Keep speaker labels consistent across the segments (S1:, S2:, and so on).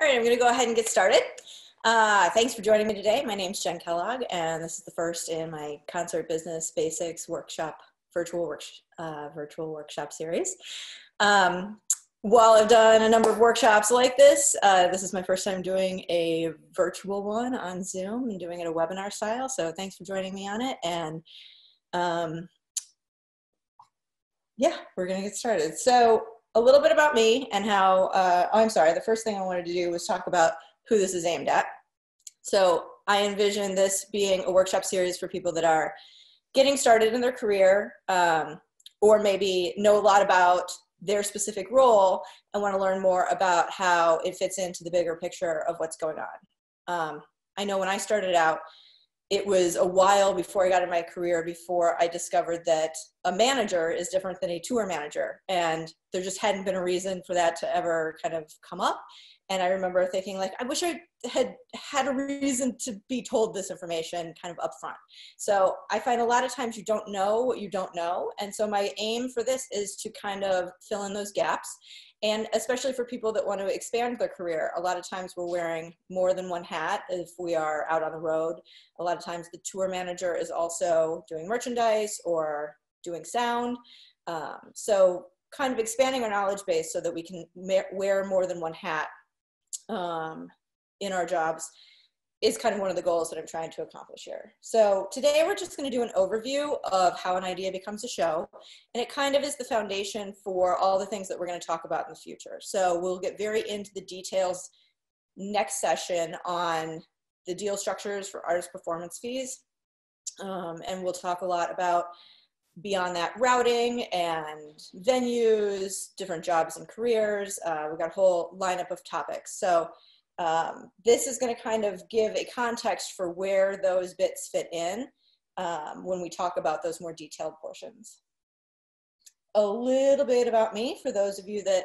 S1: All right, I'm going to go ahead and get started. Uh, thanks for joining me today. My name is Jen Kellogg, and this is the first in my Concert Business Basics workshop, virtual, work, uh, virtual workshop series. Um, while I've done a number of workshops like this, uh, this is my first time doing a virtual one on Zoom and doing it a webinar style. So thanks for joining me on it. And um, yeah, we're going to get started. So a little bit about me and how, uh, oh, I'm sorry, the first thing I wanted to do was talk about who this is aimed at. So I envision this being a workshop series for people that are getting started in their career um, or maybe know a lot about their specific role and want to learn more about how it fits into the bigger picture of what's going on. Um, I know when I started out, it was a while before I got in my career before I discovered that a manager is different than a tour manager. And there just hadn't been a reason for that to ever kind of come up. And I remember thinking, like, I wish I had had a reason to be told this information kind of upfront. So I find a lot of times you don't know what you don't know. And so my aim for this is to kind of fill in those gaps and especially for people that want to expand their career a lot of times we're wearing more than one hat if we are out on the road. A lot of times the tour manager is also doing merchandise or doing sound. Um, so kind of expanding our knowledge base so that we can wear more than one hat um, in our jobs is kind of one of the goals that I'm trying to accomplish here. So today we're just going to do an overview of how an idea becomes a show. And it kind of is the foundation for all the things that we're going to talk about in the future. So we'll get very into the details next session on the deal structures for artist performance fees. Um, and we'll talk a lot about beyond that routing and venues, different jobs and careers. Uh, we've got a whole lineup of topics. So um, this is going to kind of give a context for where those bits fit in um, when we talk about those more detailed portions. A little bit about me for those of you that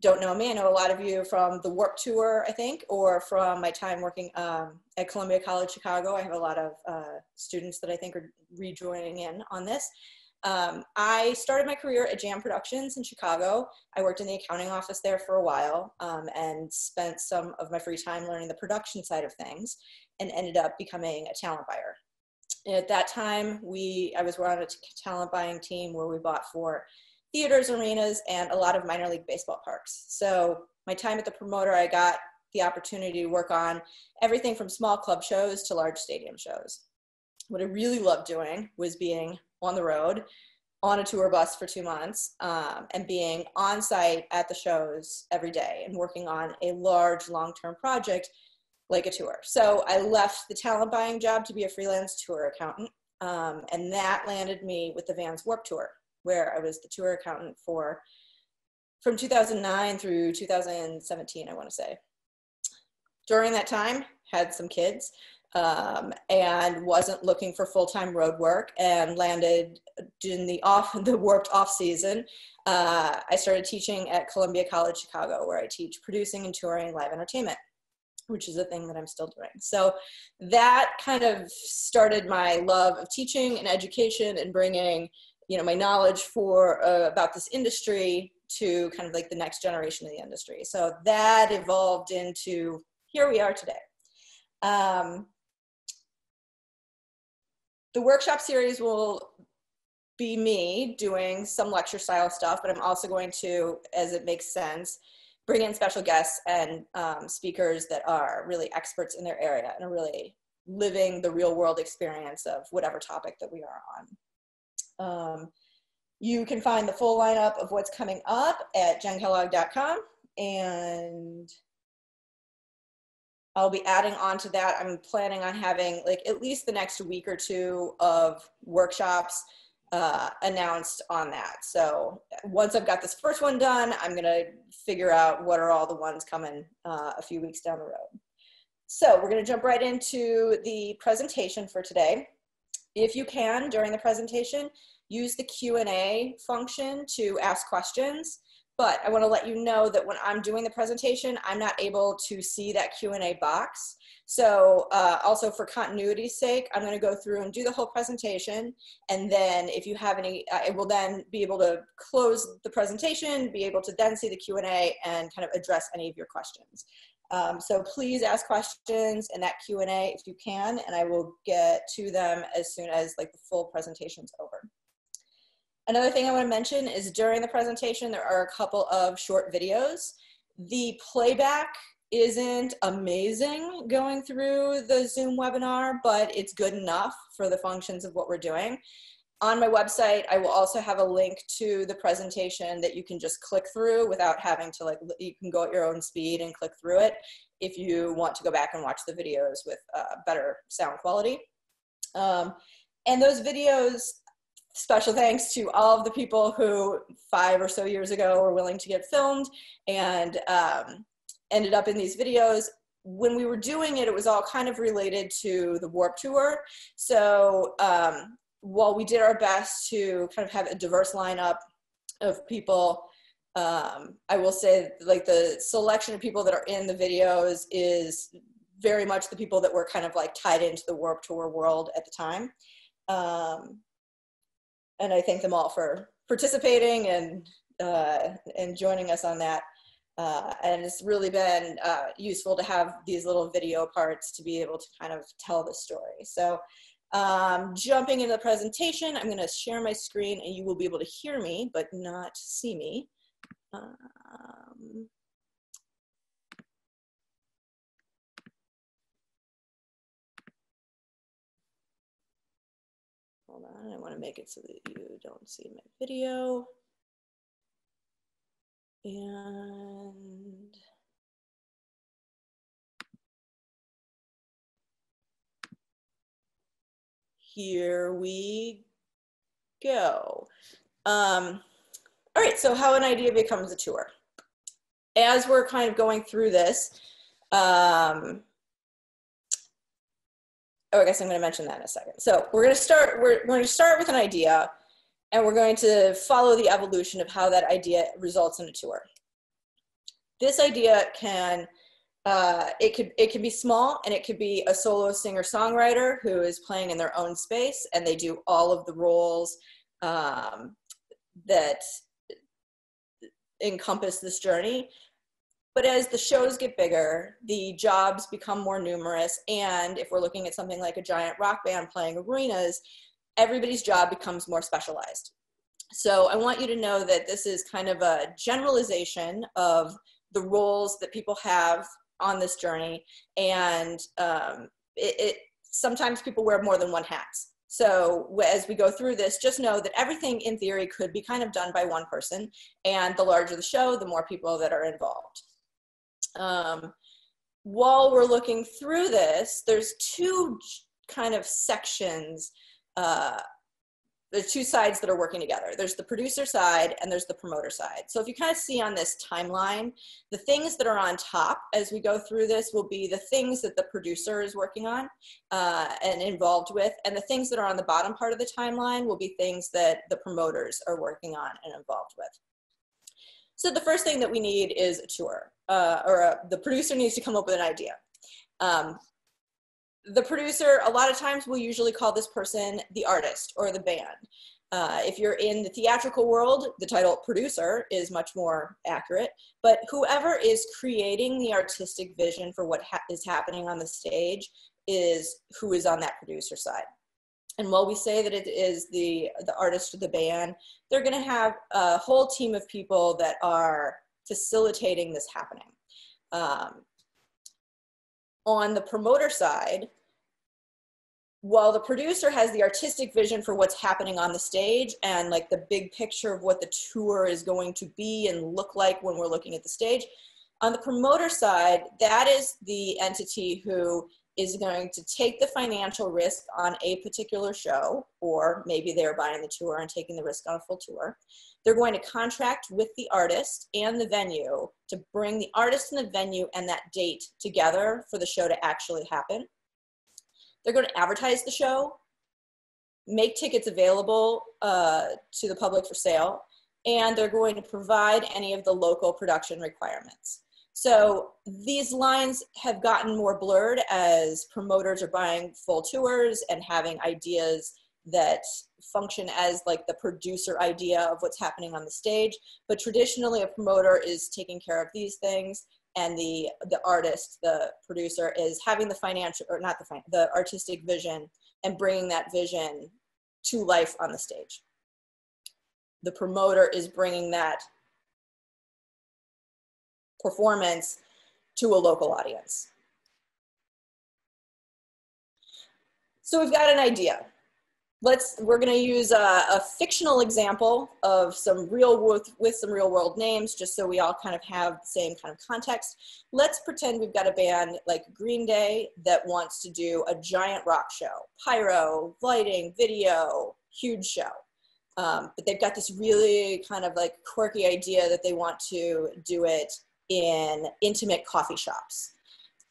S1: don't know me. I know a lot of you from the Warped Tour, I think, or from my time working um, at Columbia College Chicago. I have a lot of uh, students that I think are rejoining in on this. Um, I started my career at Jam Productions in Chicago. I worked in the accounting office there for a while um, and spent some of my free time learning the production side of things and ended up becoming a talent buyer. At that time, we I was on a talent buying team where we bought for theaters, arenas, and a lot of minor league baseball parks. So my time at the promoter, I got the opportunity to work on everything from small club shows to large stadium shows. What I really loved doing was being on the road on a tour bus for two months um, and being on site at the shows every day and working on a large long-term project like a tour. So i left the talent buying job to be a freelance tour accountant um, and that landed me with the vans warped tour where i was the tour accountant for from 2009 through 2017 i want to say. During that time had some kids um, and wasn't looking for full-time road work and landed in the off the warped off season. Uh, i started teaching at columbia college chicago where i teach producing and touring live entertainment which is a thing that i'm still doing. So that kind of started my love of teaching and education and bringing you know my knowledge for uh, about this industry to kind of like the next generation of the industry. So that evolved into here we are today. Um, the workshop series will be me doing some lecture style stuff, but I'm also going to, as it makes sense, bring in special guests and um, speakers that are really experts in their area and are really living the real world experience of whatever topic that we are on. Um, you can find the full lineup of what's coming up at jenkellogg.com and I'll be adding on to that. I'm planning on having like at least the next week or two of workshops uh, announced on that. So once I've got this first one done, I'm gonna figure out what are all the ones coming uh, a few weeks down the road. So we're gonna jump right into the presentation for today. If you can, during the presentation, use the Q&A function to ask questions. But I want to let you know that when I'm doing the presentation, I'm not able to see that Q&A box. So uh, also for continuity's sake, I'm going to go through and do the whole presentation. And then if you have any, I will then be able to close the presentation, be able to then see the Q&A and kind of address any of your questions. Um, so please ask questions in that Q&A if you can, and I will get to them as soon as like the full presentation's over. Another thing I want to mention is during the presentation, there are a couple of short videos. The playback isn't amazing going through the Zoom webinar, but it's good enough for the functions of what we're doing. On my website, I will also have a link to the presentation that you can just click through without having to like, you can go at your own speed and click through it if you want to go back and watch the videos with uh, better sound quality. Um, and those videos, special thanks to all of the people who five or so years ago were willing to get filmed and um, ended up in these videos when we were doing it, it was all kind of related to the Warped Tour. So um, while we did our best to kind of have a diverse lineup of people, um, I will say like the selection of people that are in the videos is very much the people that were kind of like tied into the Warped Tour world at the time. Um, and I thank them all for participating and uh, and joining us on that. Uh, and it's really been uh, useful to have these little video parts to be able to kind of tell the story. So um, jumping into the presentation, I'm going to share my screen and you will be able to hear me, but not see me. Um, I want to make it so that you don't see my video. And here we go. Um, all right, so how an idea becomes a tour. As we're kind of going through this, um, oh, I guess I'm going to mention that in a second. So we're going to start. We're, we're going to start with an idea, and we're going to follow the evolution of how that idea results in a tour. This idea can uh, it could it can be small and it could be a solo singer songwriter who is playing in their own space and they do all of the roles um, that encompass this journey but as the shows get bigger the jobs become more numerous and if we're looking at something like a giant rock band playing arenas everybody's job becomes more specialized. So i want you to know that this is kind of a generalization of the roles that people have on this journey and um, it, it, sometimes people wear more than one hat. So as we go through this just know that everything in theory could be kind of done by one person and the larger the show the more people that are involved um, while we're looking through this there's two kind of sections uh, there's two sides that are working together. There's the producer side and there's the promoter side. So if you kind of see on this timeline, the things that are on top as we go through this will be the things that the producer is working on uh, and involved with, and the things that are on the bottom part of the timeline will be things that the promoters are working on and involved with. So the first thing that we need is a tour, uh, or a, the producer needs to come up with an idea. Um, the producer, a lot of times will usually call this person the artist or the band. Uh, if you're in the theatrical world, the title producer is much more accurate. But whoever is creating the artistic vision for what ha is happening on the stage is who is on that producer side. And while we say that it is the, the artist or the band, they're going to have a whole team of people that are facilitating this happening. Um, on the promoter side, while the producer has the artistic vision for what's happening on the stage and like the big picture of what the tour is going to be and look like when we're looking at the stage, on the promoter side, that is the entity who is going to take the financial risk on a particular show, or maybe they're buying the tour and taking the risk on a full tour. They're going to contract with the artist and the venue to bring the artist and the venue and that date together for the show to actually happen. They're going to advertise the show, make tickets available uh, to the public for sale, and they're going to provide any of the local production requirements. So these lines have gotten more blurred as promoters are buying full tours and having ideas that function as like the producer idea of what's happening on the stage. But traditionally, a promoter is taking care of these things and the the artist, the producer, is having the financial or not the fin- the artistic vision and bringing that vision to life on the stage. The promoter is bringing that performance to a local audience. So we've got an idea. Let's we're going to use a, a, fictional example of some real with, with some real world names just so we all kind of have the same kind of context. Let's pretend we've got a band like green day that wants to do a giant rock show. Pyro lighting video huge show. Um, but they've got this really kind of like quirky idea that they want to do it in intimate coffee shops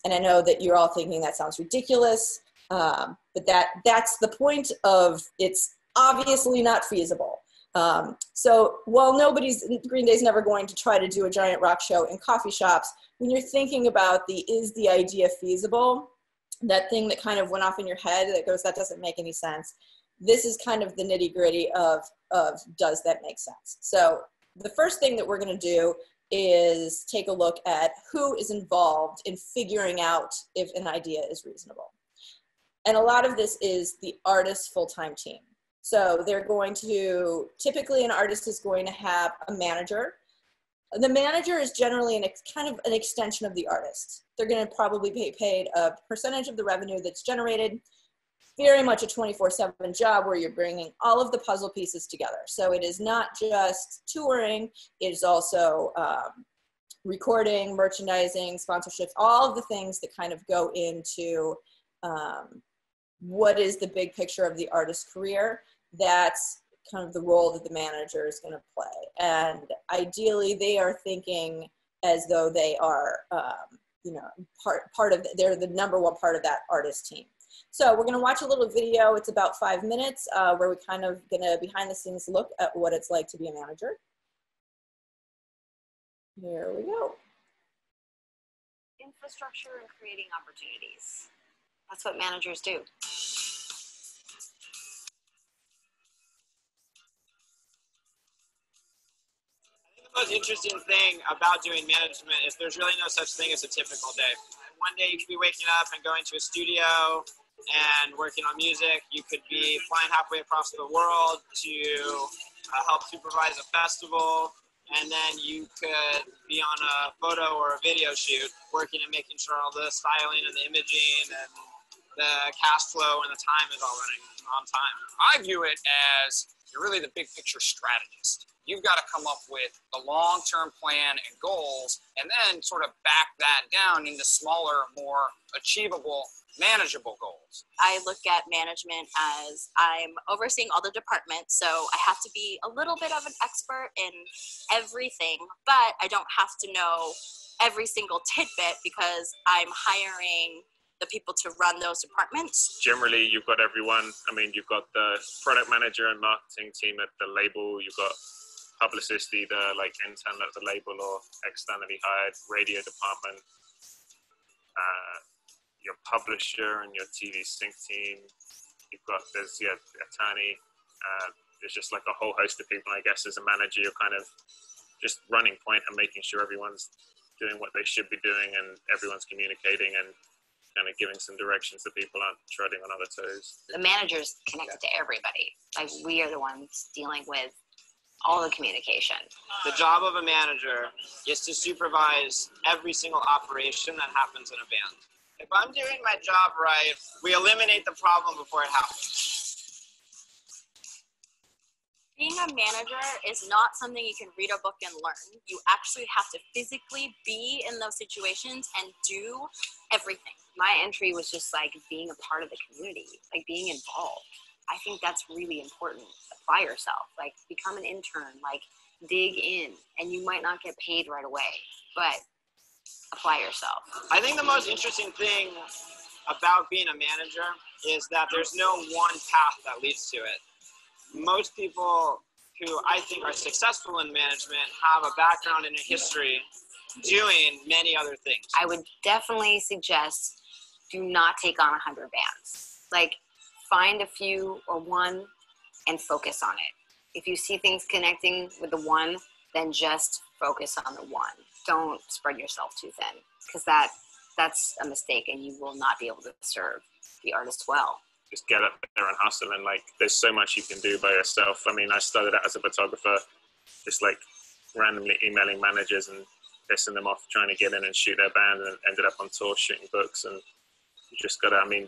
S1: and i know that you're all thinking that sounds ridiculous um, but that that's the point of it's obviously not feasible. Um, so while nobody's Green Day's never going to try to do a giant rock show in coffee shops, when you're thinking about the is the idea feasible, that thing that kind of went off in your head that goes that doesn't make any sense. This is kind of the nitty gritty of of does that make sense? So the first thing that we're going to do is take a look at who is involved in figuring out if an idea is reasonable. And a lot of this is the artist's full-time team. So they're going to, typically an artist is going to have a manager. The manager is generally an kind of an extension of the artist. They're going to probably be paid a percentage of the revenue that's generated. Very much a 24-7 job where you're bringing all of the puzzle pieces together. So it is not just touring, it is also um, recording, merchandising, sponsorships, all of the things that kind of go into um, what is the big picture of the artist's career. That's kind of the role that the manager is going to play. And ideally they are thinking as though they are um, you know part part of the, they're the number one part of that artist team so we're going to watch a little video it's about five minutes uh, where we kind of going to behind the scenes look at what it's like to be a manager here we go
S2: infrastructure and creating opportunities that's what managers do.
S3: the most interesting thing about doing management is there's really no such thing as a typical day. One day you could be waking up and going to a studio and working on music. You could be flying halfway across the world to uh, help supervise a festival. And then you could be on a photo or a video shoot, working and making sure all the styling and the imaging and the cash flow and the time is all running on time.
S4: I view it as you're really the big picture strategist. You've got to come up with the long term plan and goals and then sort of back that down into smaller, more achievable, manageable goals.
S2: I look at management as I'm overseeing all the departments, so I have to be a little bit of an expert in everything, but I don't have to know every single tidbit because I'm hiring the people to run those departments?
S5: Generally, you've got everyone. I mean, you've got the product manager and marketing team at the label. You've got publicist, either like intern at the label or externally hired radio department. Uh, your publisher and your TV sync team. You've got there's yeah attorney. Uh, there's just like a whole host of people. I guess as a manager, you're kind of just running point and making sure everyone's doing what they should be doing and everyone's communicating and kind of giving some directions so people aren't treading on other toes.
S2: The manager's connected yeah. to everybody. Like we are the ones dealing with all the communication.
S3: The job of a manager is to supervise every single operation that happens in a band. If I'm doing my job right, we eliminate the problem before it happens
S2: being a manager is not something you can read a book and learn. You actually have to physically be in those situations and do everything. My entry was just like being a part of the community, like being involved. I think that's really important. Apply yourself, like become an intern, like dig in, and you might not get paid right away, but apply yourself.
S3: I think the most interesting thing about being a manager is that there's no one path that leads to it most people who I think are successful in management have a background and a history doing many other things.
S2: I would definitely suggest do not take on 100 bands. Like, find a few or one and focus on it. If you see things connecting with the one, then just focus on the one. Don't spread yourself too thin because that that's a mistake and you will not be able to serve the artist well.
S5: Just get up there and hustle and like there's so much you can do by yourself. I mean i started out as a photographer just like randomly emailing managers and pissing them off trying to get in and shoot their band and ended up on tour shooting books and you just gotta i mean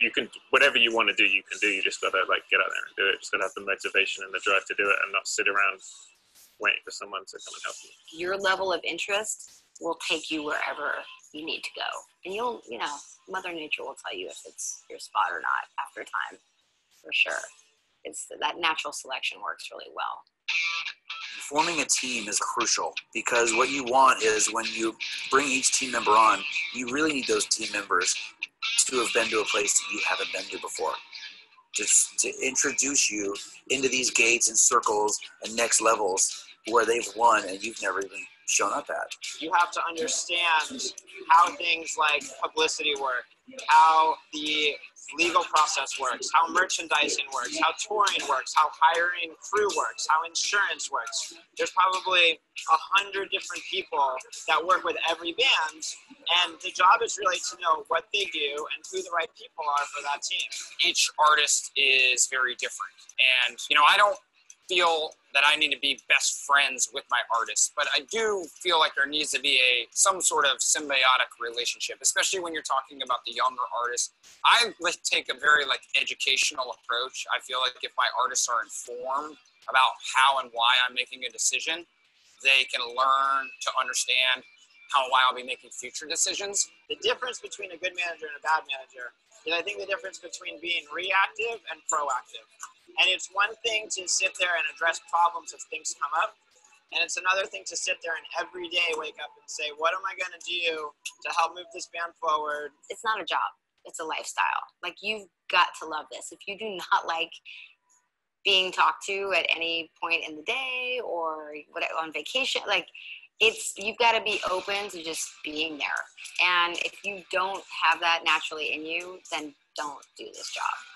S5: you can whatever you want to do you can do. You just gotta like get out there and do it. Just gotta have the motivation and the drive to do it and not sit around waiting for someone to come and help you.
S2: Your level of interest will take you wherever you need to go. And you'll you know mother nature will tell you if it's your spot or not after time for sure. It's that natural selection works really well.
S6: Forming a team is crucial because what you want is when you bring each team member on, you really need those team members to have been to a place that you haven't been to before. Just to introduce you into these gates and circles and next levels where they've won and you've never even shown up at.
S3: You have to understand how things like publicity work, how the legal process works, how merchandising works, how touring works, how hiring crew works, how insurance works. There's probably a hundred different people that work with every band, and the job is really to know what they do and who the right people are for that team.
S4: Each artist is very different, and you know I don't feel that I need to be best friends with my artists, but I do feel like there needs to be a some sort of symbiotic relationship, especially when you're talking about the younger artists. I take a very like educational approach. I feel like if my artists are informed about how and why I'm making a decision, they can learn to understand how and why I'll be making future decisions.
S3: The difference between a good manager and a bad manager is I think the difference between being reactive and proactive. And it's one thing to sit there and address problems if things come up. And it's another thing to sit there and every day wake up and say, what am I going to do to help move this band forward?
S2: It's not a job, it's a lifestyle. Like, you've got to love this. If you do not like being talked to at any point in the day or on vacation, like, it's you've got to be open to just being there and if you don't have that naturally in you then don't do this job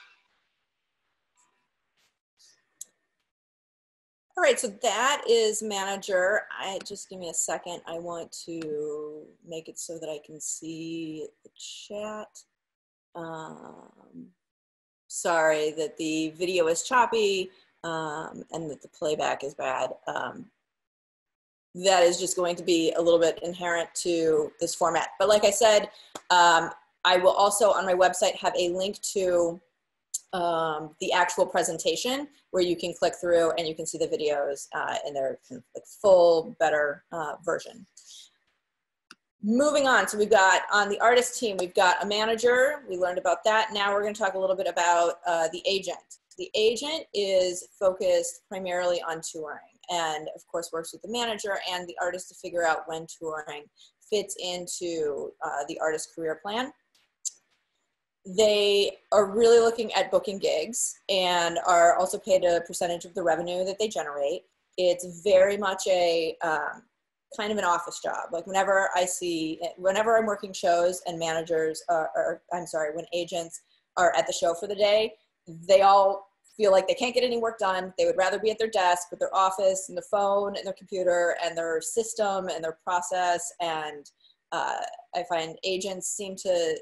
S1: All right, so that is manager. I just give me a second. I want to make it so that I can see the chat. Um, sorry that the video is choppy um, and that the playback is bad. Um, that is just going to be a little bit inherent to this format. But like I said, um, I will also on my website have a link to um, the actual presentation where you can click through and you can see the videos uh, in their full, better uh, version. Moving on, so we've got on the artist team, we've got a manager. We learned about that. Now we're going to talk a little bit about uh, the agent. The agent is focused primarily on touring and of course works with the manager and the artist to figure out when touring fits into uh, the artist career plan they are really looking at booking gigs and are also paid a percentage of the revenue that they generate. It's very much a um, kind of an office job. Like whenever I see, whenever I'm working shows and managers, are, or I'm sorry, when agents are at the show for the day, they all feel like they can't get any work done. They would rather be at their desk with their office and their phone and their computer and their system and their process. And uh, I find agents seem to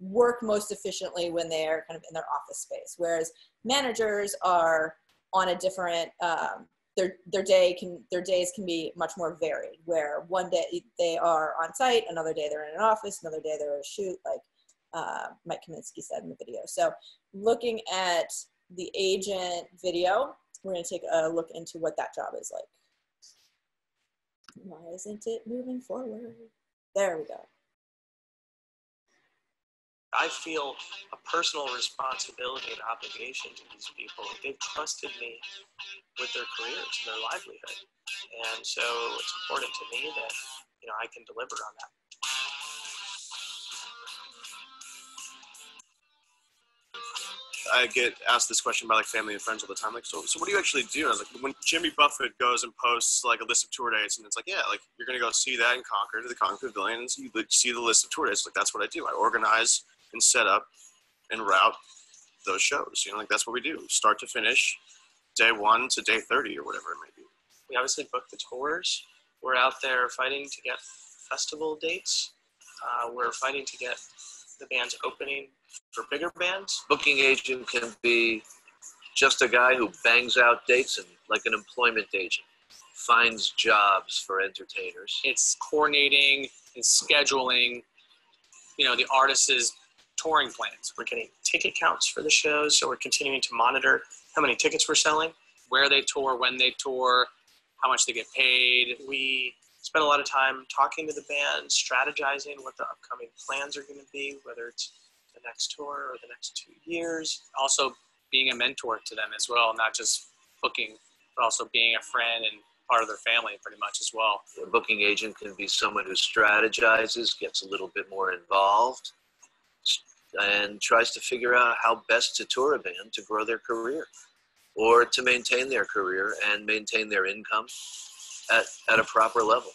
S1: work most efficiently when they're kind of in their office space, whereas managers are on a different um, their their day can their days can be much more varied. Where one day they are on site, another day they're in an office, another day they're a shoot, like uh, Mike Kaminsky said in the video. So looking at the agent video, we're going to take a look into what that job is like. Why isn't it moving forward? There we go.
S7: I feel a personal responsibility and obligation to these people. They've trusted me with their careers and their livelihood. And so it's important to me that, you know, I can deliver on that.
S8: I get asked this question by like family and friends all the time. Like, so, so what do you actually do? And I was like, when Jimmy Buffett goes and posts like a list of tour dates, and it's like, yeah, like you're gonna go see that in Concord, the Concord Pavilion, and so you see the list of tour dates. Like that's what I do. I organize and set up and route those shows. You know, like that's what we do, start to finish, day one to day thirty or whatever it may be.
S7: We obviously book the tours. we're out there fighting to get festival dates. Uh, we're fighting to get the bands opening for bigger bands.
S9: Booking agent can be just a guy who bangs out dates and like an employment agent finds jobs for entertainers.
S10: It's coordinating and scheduling, you know, the artist's touring plans.
S7: We're getting ticket counts for the shows, so we're continuing to monitor how many tickets we're selling,
S10: where they tour, when they tour, how much they get paid.
S7: We spend a lot of time talking to the band, strategizing what the upcoming plans are going to be, whether it's the next tour or the next two years.
S10: Also, being a mentor to them as well, not just booking, but also being a friend and part of their family pretty much as well.
S9: A booking agent can be someone who strategizes, gets a little bit more involved, and tries to figure out how best to tour a band to grow their career or to maintain their career and maintain their income at, at a proper level.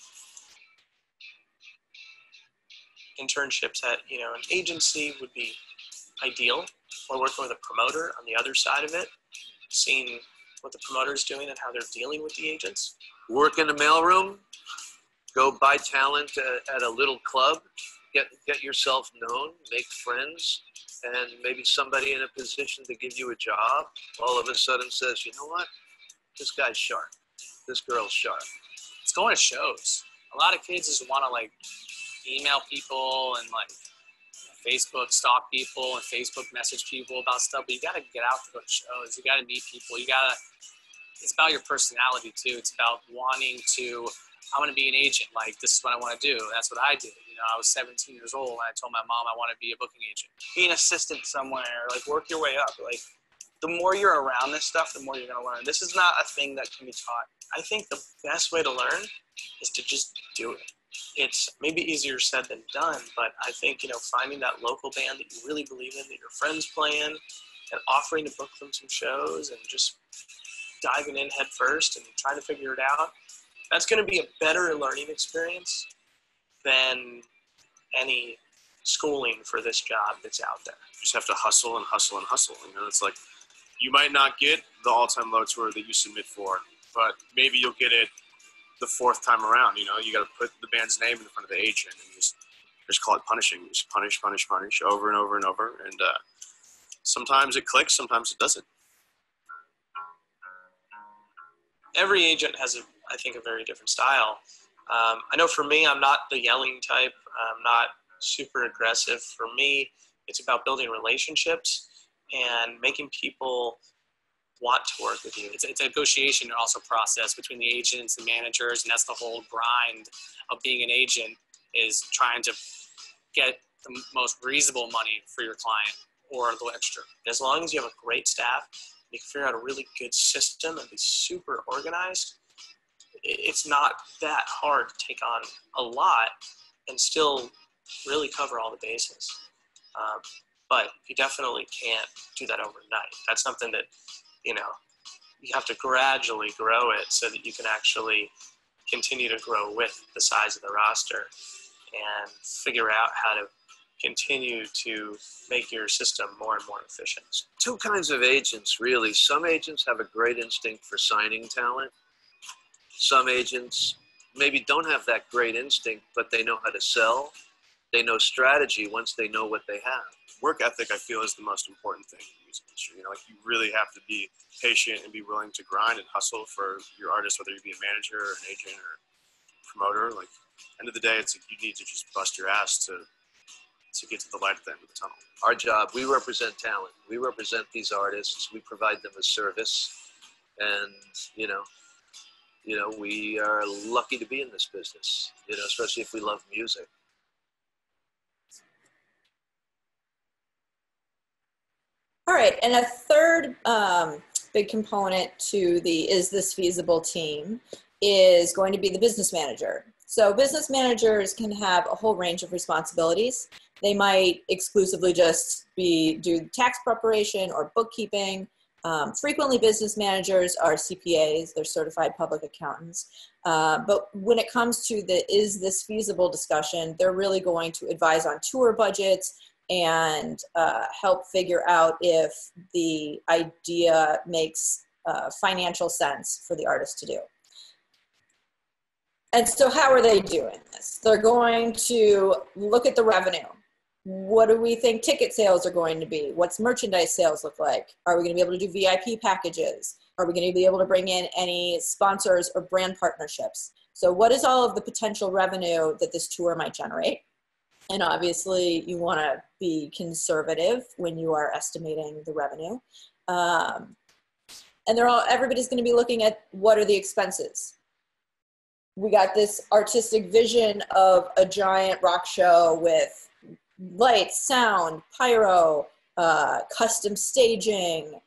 S7: Internships at you know an agency would be ideal, or working with a promoter on the other side of it, seeing what the promoter is doing and how they're dealing with the agents.
S9: Work in the mailroom, go buy talent at, at a little club, get get yourself known, make friends, and maybe somebody in a position to give you a job all of a sudden says, you know what, this guy's sharp, this girl's sharp.
S10: It's going to shows. A lot of kids just want to like email people and like Facebook stalk people and Facebook message people about stuff, but you got to get out to go to shows. You got to meet people. You got to. It's about your personality too. It's about wanting to. I want to be an agent. Like this is what I want to do. That's what I did. You know, I was 17 years old and I told my mom I want to be a booking agent.
S11: Be an assistant somewhere. Like work your way up. Like the more you're around this stuff, the more you're going to learn. This is not a thing that can be taught.
S7: I think the best way to learn is to just do it it's maybe easier said than done, but I think, you know, finding that local band that you really believe in, that your friends play in, and offering to book them some shows and just diving in head first and trying to figure it out, that's going to be a better learning experience than any schooling for this job that's out there.
S8: You just have to hustle and hustle and hustle. You know, it's like you might not get the all-time low tour that you submit for, but maybe you'll get it the fourth time around. You know, you got to put the band's name in front of the agent and just just call it punishing. Just punish, punish, punish over and over and over. And uh, sometimes it clicks, sometimes it doesn't.
S7: Every agent has, a, I think, a very different style. Um, I know for me, I'm not the yelling type. I'm not super aggressive. For me, it's about building relationships and making people want to work with you.
S10: It's, it's a negotiation also process between the agents and managers, and that's the whole grind of being an agent is trying to get the most reasonable money for your client or little extra.
S7: As long as you have a great staff, you can figure out a really good system and be super organized. It's not that hard to take on a lot and still really cover all the bases. Um, but you definitely can't do that overnight. That's something that you know, you have to gradually grow it so that you can actually continue to grow with the size of the roster and figure out how to continue to make your system more and more efficient.
S9: Two kinds of agents, really. Some agents have a great instinct for signing talent. Some agents maybe don't have that great instinct, but they know how to sell. They know strategy once they know what they have.
S8: Work ethic, I feel, is the most important thing in the music industry. You know, like you really have to be patient and be willing to grind and hustle for your artist, whether you be a manager or an agent or promoter. Like, end of the day, it's like you need to just bust your ass to to get to the light at the end of the tunnel.
S9: Our job, we represent talent. We represent these artists. We provide them a service, and you know, you know, we are lucky to be in this business. You know, especially if we love music.
S1: All right, and a third um, big component to the is this feasible team is going to be the business manager. So business managers can have a whole range of responsibilities. They might exclusively just be do tax preparation or bookkeeping. Um, frequently, business managers are CPAs; they're certified public accountants. Uh, but when it comes to the is this feasible discussion, they're really going to advise on tour budgets, and uh, help figure out if the idea makes uh, financial sense for the artist to do. and so how are they doing this? They're going to look at the revenue. What do we think ticket sales are going to be? What's merchandise sales look like? Are we going to be able to do VIP packages? Are we going to be able to bring in any sponsors or brand partnerships? So, what is all of the potential revenue that this tour might generate? And obviously, you want to be conservative when you are estimating the revenue. Um, and they're all everybody's going to be looking at what are the expenses. We got this artistic vision of a giant rock show with lights, sound, pyro, uh, custom staging.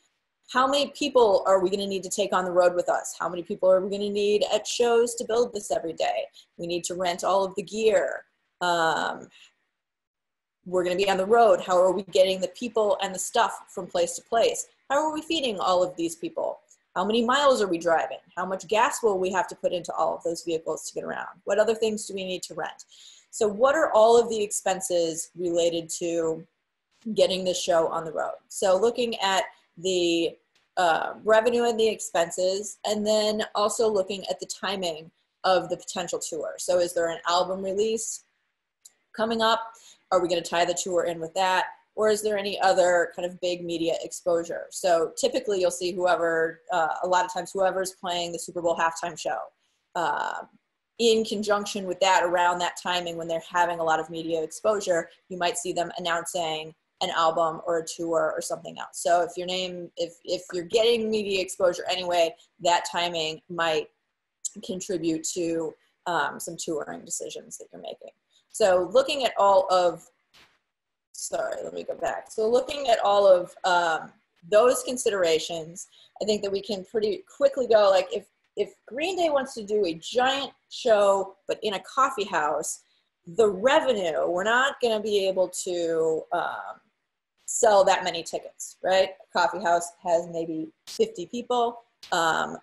S1: How many people are we going to need to take on the road with us? How many people are we going to need at shows to build this every day? We need to rent all of the gear. Um, we're going to be on the road. How are we getting the people and the stuff from place to place? How are we feeding all of these people? How many miles are we driving? How much gas will we have to put into all of those vehicles to get around? What other things do we need to rent? So, what are all of the expenses related to getting the show on the road? So, looking at the uh, revenue and the expenses, and then also looking at the timing of the potential tour. So, is there an album release coming up? Are we going to tie the tour in with that? Or is there any other kind of big media exposure? So typically you'll see whoever, uh, a lot of times whoever's playing the Super Bowl halftime show. Uh, in conjunction with that, around that timing when they're having a lot of media exposure, you might see them announcing an album or a tour or something else. So if your name, if if you're getting media exposure anyway, that timing might contribute to um, some touring decisions that you're making. So looking at all of, sorry, let me go back. So looking at all of um, those considerations, I think that we can pretty quickly go like if if Green Day wants to do a giant show but in a coffee house, the revenue we're not going to be able to um, sell that many tickets, right? A coffee house has maybe 50 people. Um,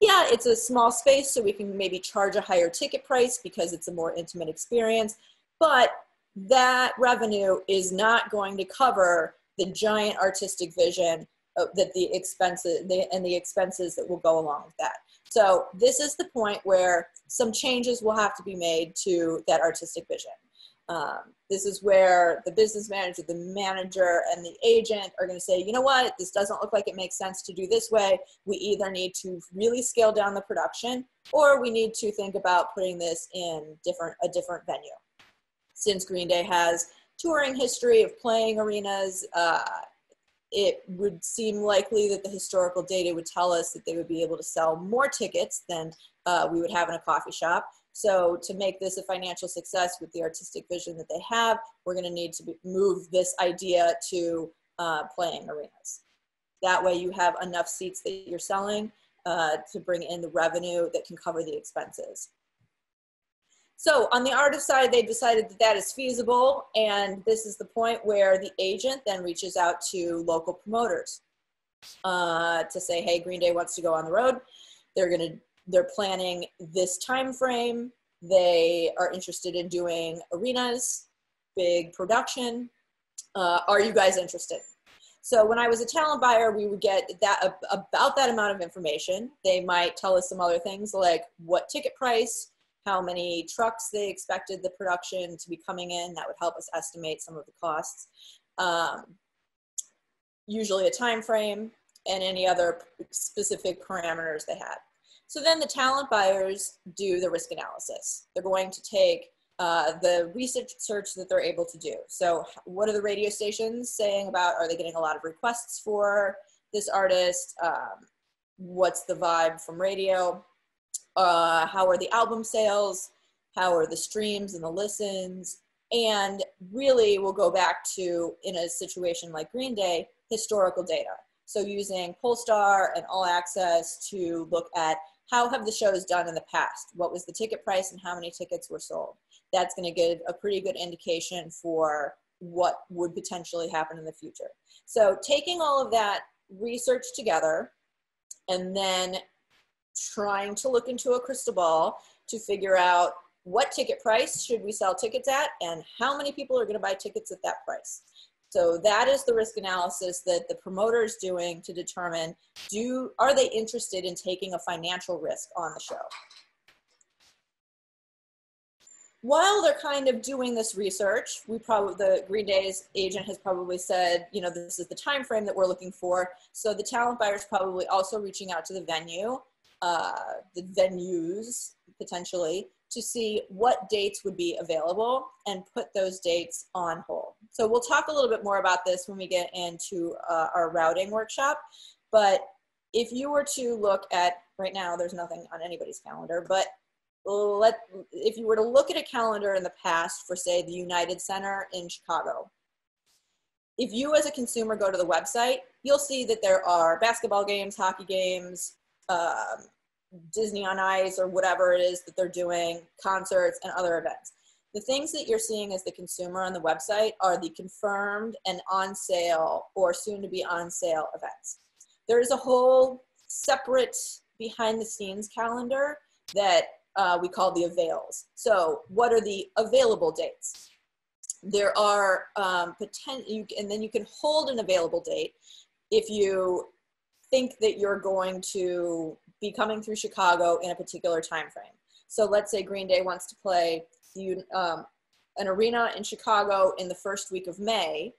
S1: yeah, it's a small space, so we can maybe charge a higher ticket price because it's a more intimate experience. But that revenue is not going to cover the giant artistic vision that the expenses and the expenses that will go along with that. So this is the point where some changes will have to be made to that artistic vision. Um, this is where the business manager, the manager, and the agent are going to say, you know what, this doesn't look like it makes sense to do this way. We either need to really scale down the production, or we need to think about putting this in different a different venue. Since Green Day has touring history of playing arenas, uh, it would seem likely that the historical data would tell us that they would be able to sell more tickets than uh, we would have in a coffee shop. So to make this a financial success with the artistic vision that they have, we're going to need to move this idea to uh, playing arenas. That way you have enough seats that you're selling uh, to bring in the revenue that can cover the expenses. So on the artist side, they decided that that is feasible, and this is the point where the agent then reaches out to local promoters uh, to say, hey, Green Day wants to go on the road. They're to they're planning this time frame. They are interested in doing arenas, big production. Uh, are you guys interested? So when I was a talent buyer, we would get that about that amount of information. They might tell us some other things like what ticket price, how many trucks they expected the production to be coming in. That would help us estimate some of the costs. Um, usually a time frame and any other specific parameters they had. So then the talent buyers do the risk analysis. They're going to take uh, the research search that they're able to do. So what are the radio stations saying about, are they getting a lot of requests for this artist? Um, what's the vibe from radio? Uh, how are the album sales? How are the streams and the listens? And really we'll go back to, in a situation like Green Day, historical data. So using Pollstar and All Access to look at how have the shows done in the past? What was the ticket price and how many tickets were sold? That's going to give a pretty good indication for what would potentially happen in the future. So taking all of that research together and then trying to look into a crystal ball to figure out what ticket price should we sell tickets at and how many people are going to buy tickets at that price. So that is the risk analysis that the promoter is doing to determine do are they interested in taking a financial risk on the show. while they're kind of doing this research, we probably the Green Day's agent has probably said, you know, this is the time frame that we're looking for. So the talent buyer is probably also reaching out to the venue, uh, the venues potentially to see what dates would be available and put those dates on hold. So we'll talk a little bit more about this when we get into uh, our routing workshop. But if you were to look at right now, there's nothing on anybody's calendar, but let if you were to look at a calendar in the past for say the United Center in Chicago, if you as a consumer go to the website, you'll see that there are basketball games, hockey games, um, Disney on Ice or whatever it is that they're doing, concerts and other events. The things that you're seeing as the consumer on the website are the confirmed and on sale or soon to be on sale events. There is a whole separate behind the scenes calendar that uh, we call the avails. So what are the available dates? There are um, potential, and then you can hold an available date if you think that you're going to be coming through Chicago in a particular time frame. So let's say Green Day wants to play um, an arena in Chicago in the first week of May.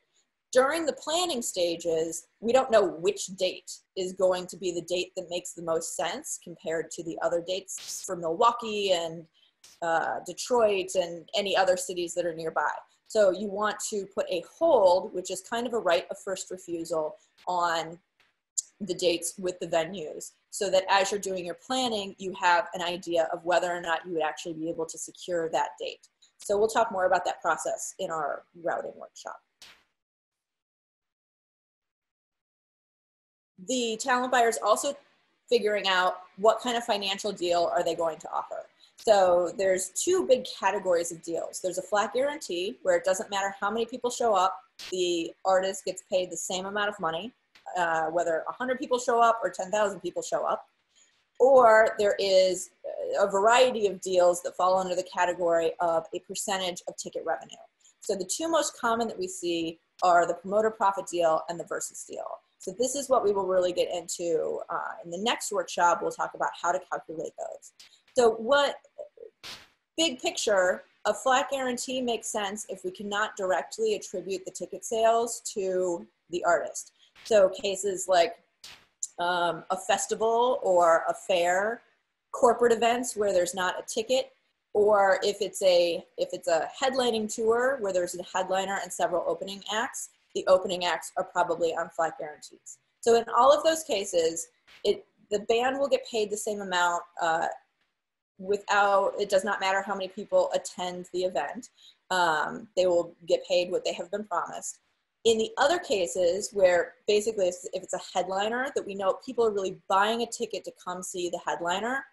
S1: During the planning stages, we don't know which date is going to be the date that makes the most sense compared to the other dates for Milwaukee and uh, Detroit and any other cities that are nearby. So you want to put a hold, which is kind of a right of first refusal on the dates with the venues so that as you're doing your planning, you have an idea of whether or not you would actually be able to secure that date. So we'll talk more about that process in our routing workshop. The talent buyers also figuring out what kind of financial deal are they going to offer. So there's two big categories of deals. There's a flat guarantee where it doesn't matter how many people show up, the artist gets paid the same amount of money uh, whether 100 people show up or 10,000 people show up. Or there is a variety of deals that fall under the category of a percentage of ticket revenue. So the two most common that we see are the promoter profit deal and the versus deal. So this is what we will really get into uh, in the next workshop. We'll talk about how to calculate those. So what big picture, a flat guarantee makes sense if we cannot directly attribute the ticket sales to the artist. So cases like um, a festival or a fair, corporate events where there's not a ticket, or if it's a if it's a headlining tour where there's a headliner and several opening acts, the opening acts are probably on flat guarantees. So in all of those cases, it the band will get paid the same amount uh, without it does not matter how many people attend the event. Um, they will get paid what they have been promised. In the other cases where basically if it's a headliner that we know people are really buying a ticket to come see the headliner,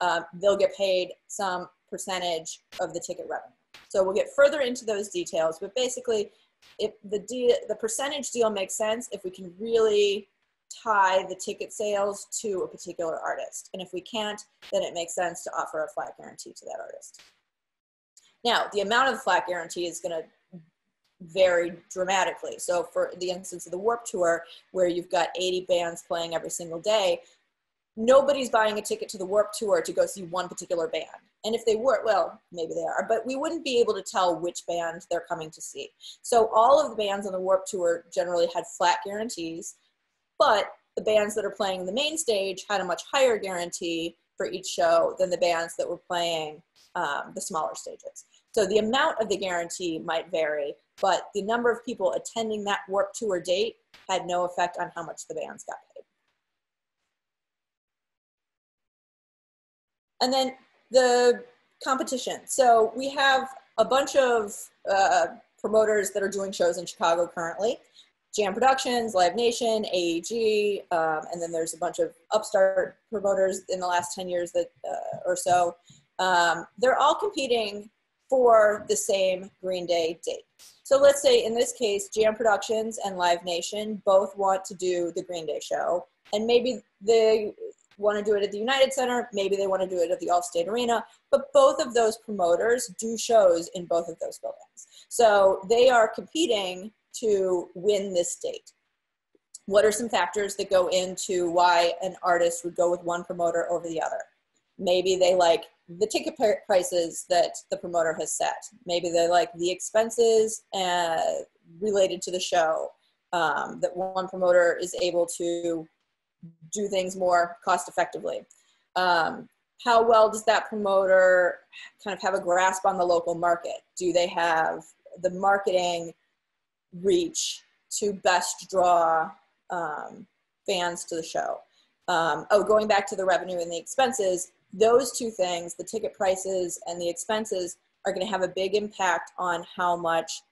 S1: uh, they'll get paid some percentage of the ticket revenue. So we'll get further into those details, but basically if the, de- the percentage deal makes sense if we can really tie the ticket sales to a particular artist. And if we can't, then it makes sense to offer a flat guarantee to that artist. Now, the amount of the flat guarantee is going to vary dramatically. So for the instance of the Warped Tour, where you've got 80 bands playing every single day, nobody's buying a ticket to the Warped Tour to go see one particular band. And if they were, well, maybe they are, but we wouldn't be able to tell which band they're coming to see. So all of the bands on the Warped Tour generally had flat guarantees, but the bands that are playing the main stage had a much higher guarantee for each show than the bands that were playing um, the smaller stages. So the amount of the guarantee might vary, but the number of people attending that Warped Tour date had no effect on how much the bands got paid. And then the competition. So we have a bunch of uh, promoters that are doing shows in Chicago currently. Jam Productions, Live Nation, AEG, um, and then there's a bunch of upstart promoters in the last 10 years that uh, or so. Um, they're all competing for the same Green Day date. So let's say in this case, Jam Productions and Live Nation both want to do the Green Day show, and maybe they want to do it at the United Center, maybe they want to do it at the Allstate Arena, but both of those promoters do shows in both of those buildings. So they are competing to win this date. What are some factors that go into why an artist would go with one promoter over the other? Maybe they like the ticket pri- prices that the promoter has set. Maybe they like the expenses uh, related to the show. Um, that one promoter is able to do things more cost effectively. Um, how well does that promoter kind of have a grasp on the local market? Do they have the marketing reach to best draw um, fans to the show? Um, oh, going back to the revenue and the expenses, those two things, the ticket prices and the expenses, are going to have a big impact on how much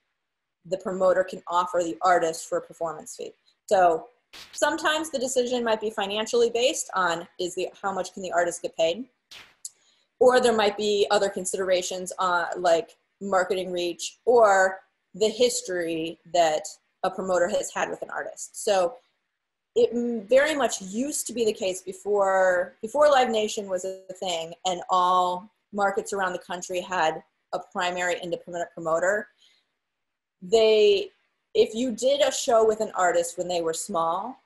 S1: the promoter can offer the artist for a performance fee. So sometimes the decision might be financially based on is the how much can the artist get paid, or there might be other considerations on like marketing reach or the history that a promoter has had with an artist. So it very much used to be the case before before Live Nation was a thing and all markets around the country had a primary independent promoter. They if you did a show with an artist when they were small,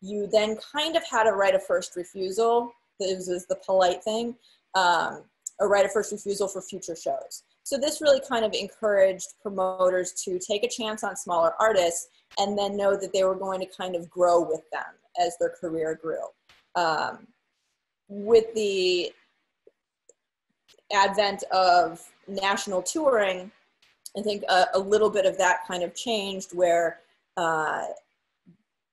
S1: you then kind of had a right of first refusal. This was the polite thing, um, a right of first refusal for future shows. So this really kind of encouraged promoters to take a chance on smaller artists and then know that they were going to kind of grow with them as their career grew. Um, with the advent of national touring, I think a, a, little bit of that kind of changed where uh,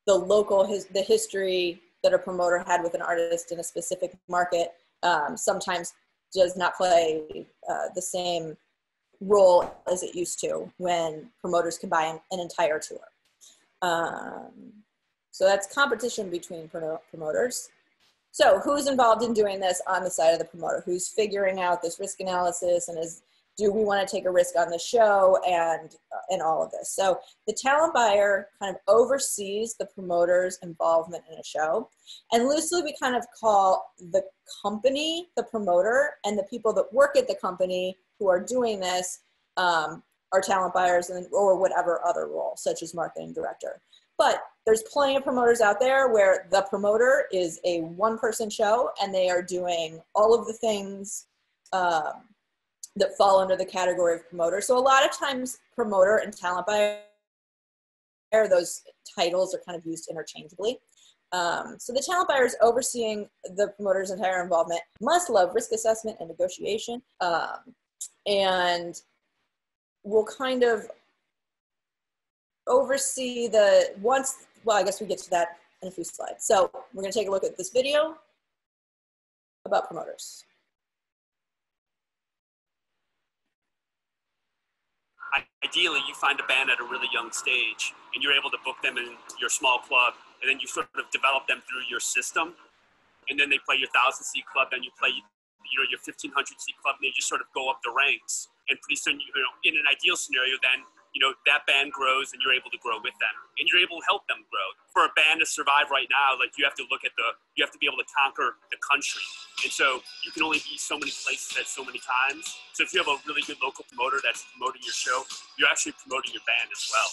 S1: the local, his, the history that a promoter had with an artist in a specific market um, sometimes does not play uh, the same role as it used to when promoters can buy an, an entire tour. Um, so that's competition between promoters. So who's involved in doing this on the side of the promoter? Who's figuring out this risk analysis and is do we want to take a risk on the show and and all of this? So the talent buyer kind of oversees the promoter's involvement in a show and loosely we kind of call the company the promoter and the people that work at the company who are doing this um, are talent buyers and or whatever other role such as marketing director. But there's plenty of promoters out there where the promoter is a one person show and they are doing all of the things um, that fall under the category of promoter. So a lot of times promoter and talent buyer, those titles are kind of used interchangeably. Um, so the talent buyer is overseeing the promoter's entire involvement, must love risk assessment and negotiation, um, and will kind of oversee the once, well, I guess we get to that in a few slides. So we're gonna take a look at this video about promoters.
S12: Ideally you find a band at a really young stage and you're able to book them in your small club and then you sort of develop them through your system. And then they play your thousand seat club then you play you know your 1500 seat club and they just sort of go up the ranks. And pretty soon you know in an ideal scenario then you know that band grows and you're able to grow with them and you're able to help them grow. For a band to survive right now like you have to look at the you have to be able to conquer the country. And so you can only be so many places at so many times. So if you have a really good local promoter that's promoting your show you're actually promoting your band as well.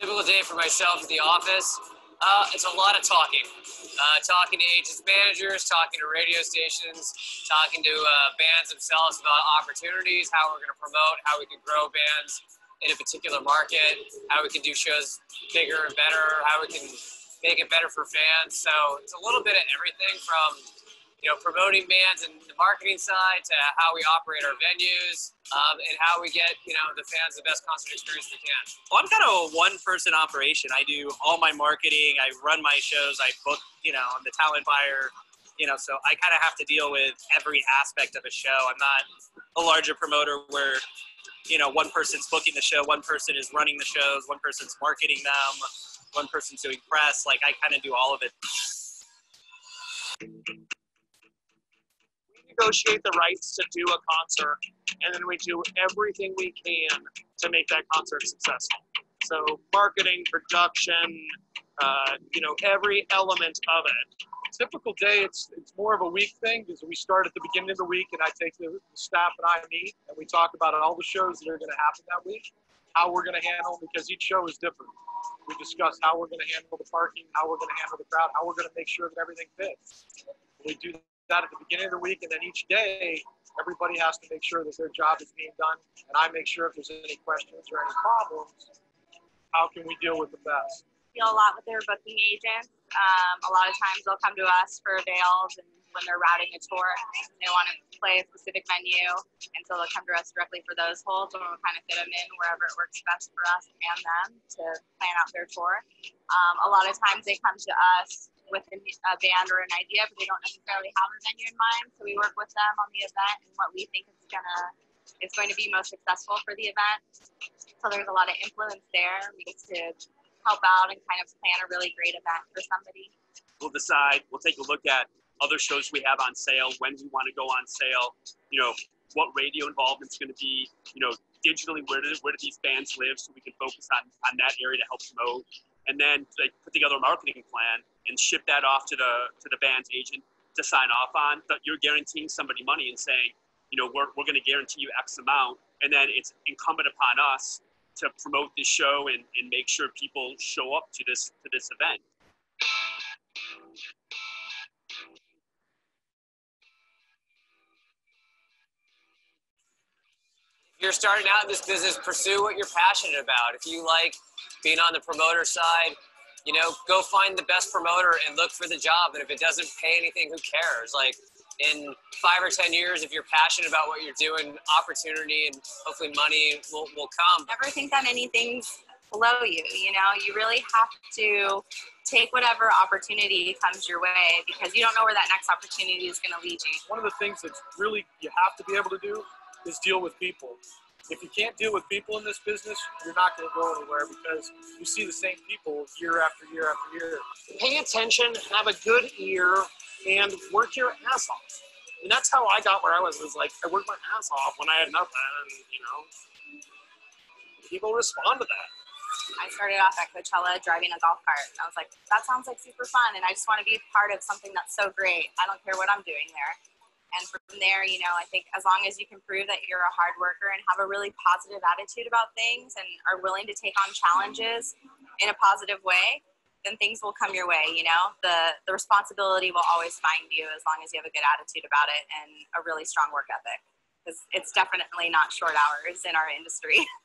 S13: Typical day for myself at the office uh, it's a lot of talking. Uh, talking to agents, managers, talking to radio stations, talking to uh, bands themselves about opportunities, how we're going to promote, how we can grow bands in a particular market, how we can do shows bigger and better, how we can make it better for fans. So it's a little bit of everything from you know, promoting bands and the marketing side to how we operate our venues um, and how we get, you know, the fans the best concert experience we can.
S10: Well, I'm kind of a one person operation. I do all my marketing, I run my shows, I book, you know, I'm the talent buyer, you know, so I kind of have to deal with every aspect of a show. I'm not a larger promoter where, you know, one person's booking the show, one person is running the shows, one person's marketing them, one person's doing press. Like I kind of do all of it
S14: negotiate the rights to do a concert, and then we do everything we can to make that concert successful. So marketing, production, uh, you know, every element of it. Typical day, it's it's more of a week thing because we start at the beginning of the week, and I take the, the staff and I meet, and we talk about all the shows that are going to happen that week. how we're going to handle because each show is different. We discuss how we're going to handle the parking, how we're going to handle the crowd, how we're going to make sure that everything fits. We do that at the beginning of the week, and then each day, everybody has to make sure that their job is being done. And I make sure if there's any questions or any problems, how can we deal with the best?
S15: deal a lot with their booking agents. Um, a lot of times they'll come to us for avails and when they're routing a tour, they want to play a specific venue, and so they'll come to us directly for those holds, and we'll kind of fit them in wherever it works best for us and them to plan out their tour. Um, a lot of times they come to us with a, band or an idea, but they don't necessarily have a venue in mind. So we work with them on the event and what we think is gonna is going to be most successful for the event. So there's a lot of influence there. We get to help out and kind of plan a really great event for somebody.
S12: We'll decide. We'll take a look at other shows we have on sale, when we want to go on sale, you know, what radio involvement's going to be, you know, digitally, where do, where do these bands live so we can focus on, on that area to help promote. And then like, put together a marketing plan and ship that off to the, to the band's agent to sign off on. But you're guaranteeing somebody money and saying, you know, we're, we're going to guarantee you X amount. And then it's incumbent upon us to promote this show and, and make sure people show up to this to this event.
S13: If you're starting out in this business, pursue what you're passionate about. If you like being on the promoter side, you know, go find the best promoter and look for the job. And if it doesn't pay anything, who cares? Like in five or ten years, if you're passionate about what you're doing, opportunity and hopefully money will, will come.
S15: Never think that anything's below you. You know, you really have to take whatever opportunity comes your way because you don't know where that next opportunity is going to lead you.
S14: One of the things that's really you have to be able to do is deal with people. If you can't deal with people in this business, you're not going to go anywhere because you see the same people year after year after year.
S16: Pay attention, have a good ear, and work your ass off. And that's how I got where I was. Was like I worked my ass off when I had nothing, and you know, people respond to that.
S15: I started off at Coachella driving a golf cart. I was like, that sounds like super fun, and I just want to be part of something that's so great. I don't care what I'm doing there. And from there, you know, I think as long as you can prove that you're a hard worker and have a really positive attitude about things and are willing to take on challenges in a positive way, then things will come your way. You know, the the responsibility will always find you as long as you have a good attitude about it and a really strong work ethic. Because it's definitely not short hours in our industry.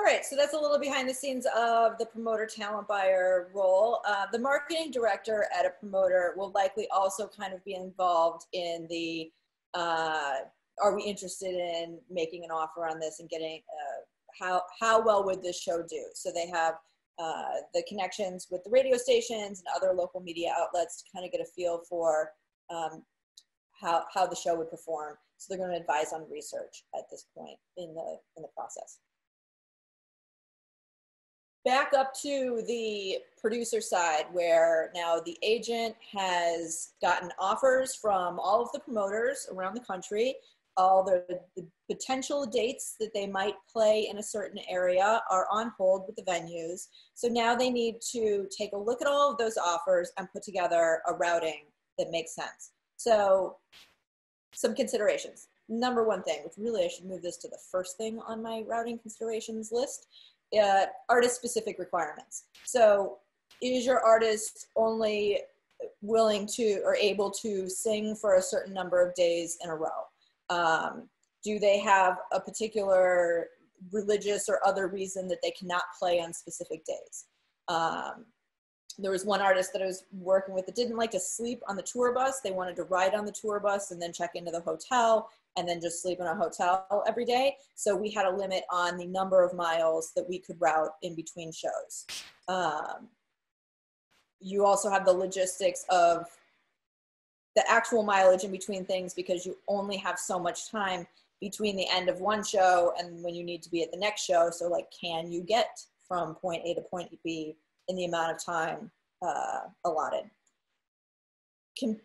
S1: All right, so that's a little behind the scenes of the promoter talent buyer role. Uh, the marketing director at a promoter will likely also kind of be involved in the uh, are we interested in making an offer on this and getting uh, how how well would this show do? So they have uh, the connections with the radio stations and other local media outlets to kind of get a feel for um, how how the show would perform. So they're going to advise on research at this point in the in the process back up to the producer side where now the agent has gotten offers from all of the promoters around the country all the, the, potential dates that they might play in a certain area are on hold with the venues. So now they need to take a look at all of those offers and put together a routing that makes sense. So some considerations. Number one thing which really i should move this to the first thing on my routing considerations list uh, artist specific requirements. So is your artist only willing to or able to sing for a certain number of days in a row? Um, do they have a particular religious or other reason that they cannot play on specific days? Um, there was one artist that I was working with that didn't like to sleep on the tour bus. They wanted to ride on the tour bus and then check into the hotel and then just sleep in a hotel every day. So we had a limit on the number of miles that we could route in between shows. Um, you also have the logistics of the actual mileage in between things because you only have so much time between the end of one show and when you need to be at the next show. So, like, can you get from point A to point B in the amount of time uh, allotted?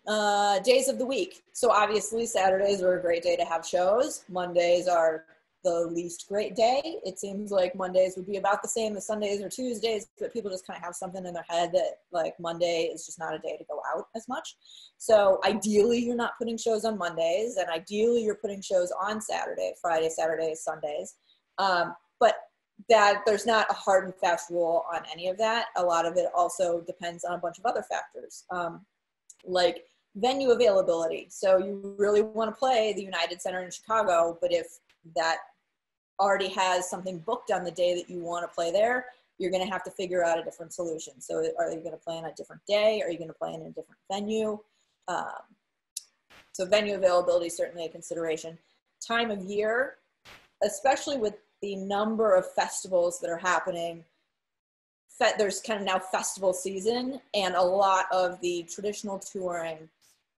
S1: uh, days of the week. So obviously Saturdays are a great day to have shows. Mondays are the least great day. It seems like Mondays would be about the same as Sundays or Tuesdays, but people just kind of have something in their head that like Monday is just not a day to go out as much. So ideally, you're not putting shows on Mondays, and ideally, you're putting shows on Saturday, Friday, Saturdays, Sundays. Um, but that there's not a hard and fast rule on any of that. A lot of it also depends on a bunch of other factors, um, like venue availability. So you really want to play the United Center in Chicago, but if that already has something booked on the day that you want to play there, you're going to have to figure out a different solution. So are you going to play on a different day? Are you going to play in a different venue? Um, so venue availability is certainly a consideration. Time of year, especially with the number of festivals that are happening, there's kind of now festival season and a lot of the traditional touring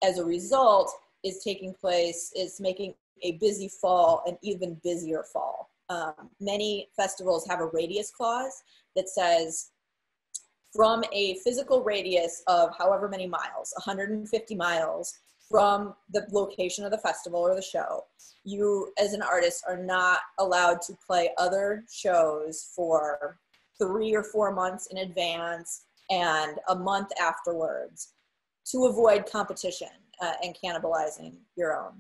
S1: as a result is taking place, is making a busy fall an even busier fall. Um, many festivals have a radius clause that says from a physical radius of however many miles, 150 miles from the location of the festival or the show, you as an artist are not allowed to play other shows for three or four months in advance and a month afterwards to avoid competition uh, and cannibalizing your own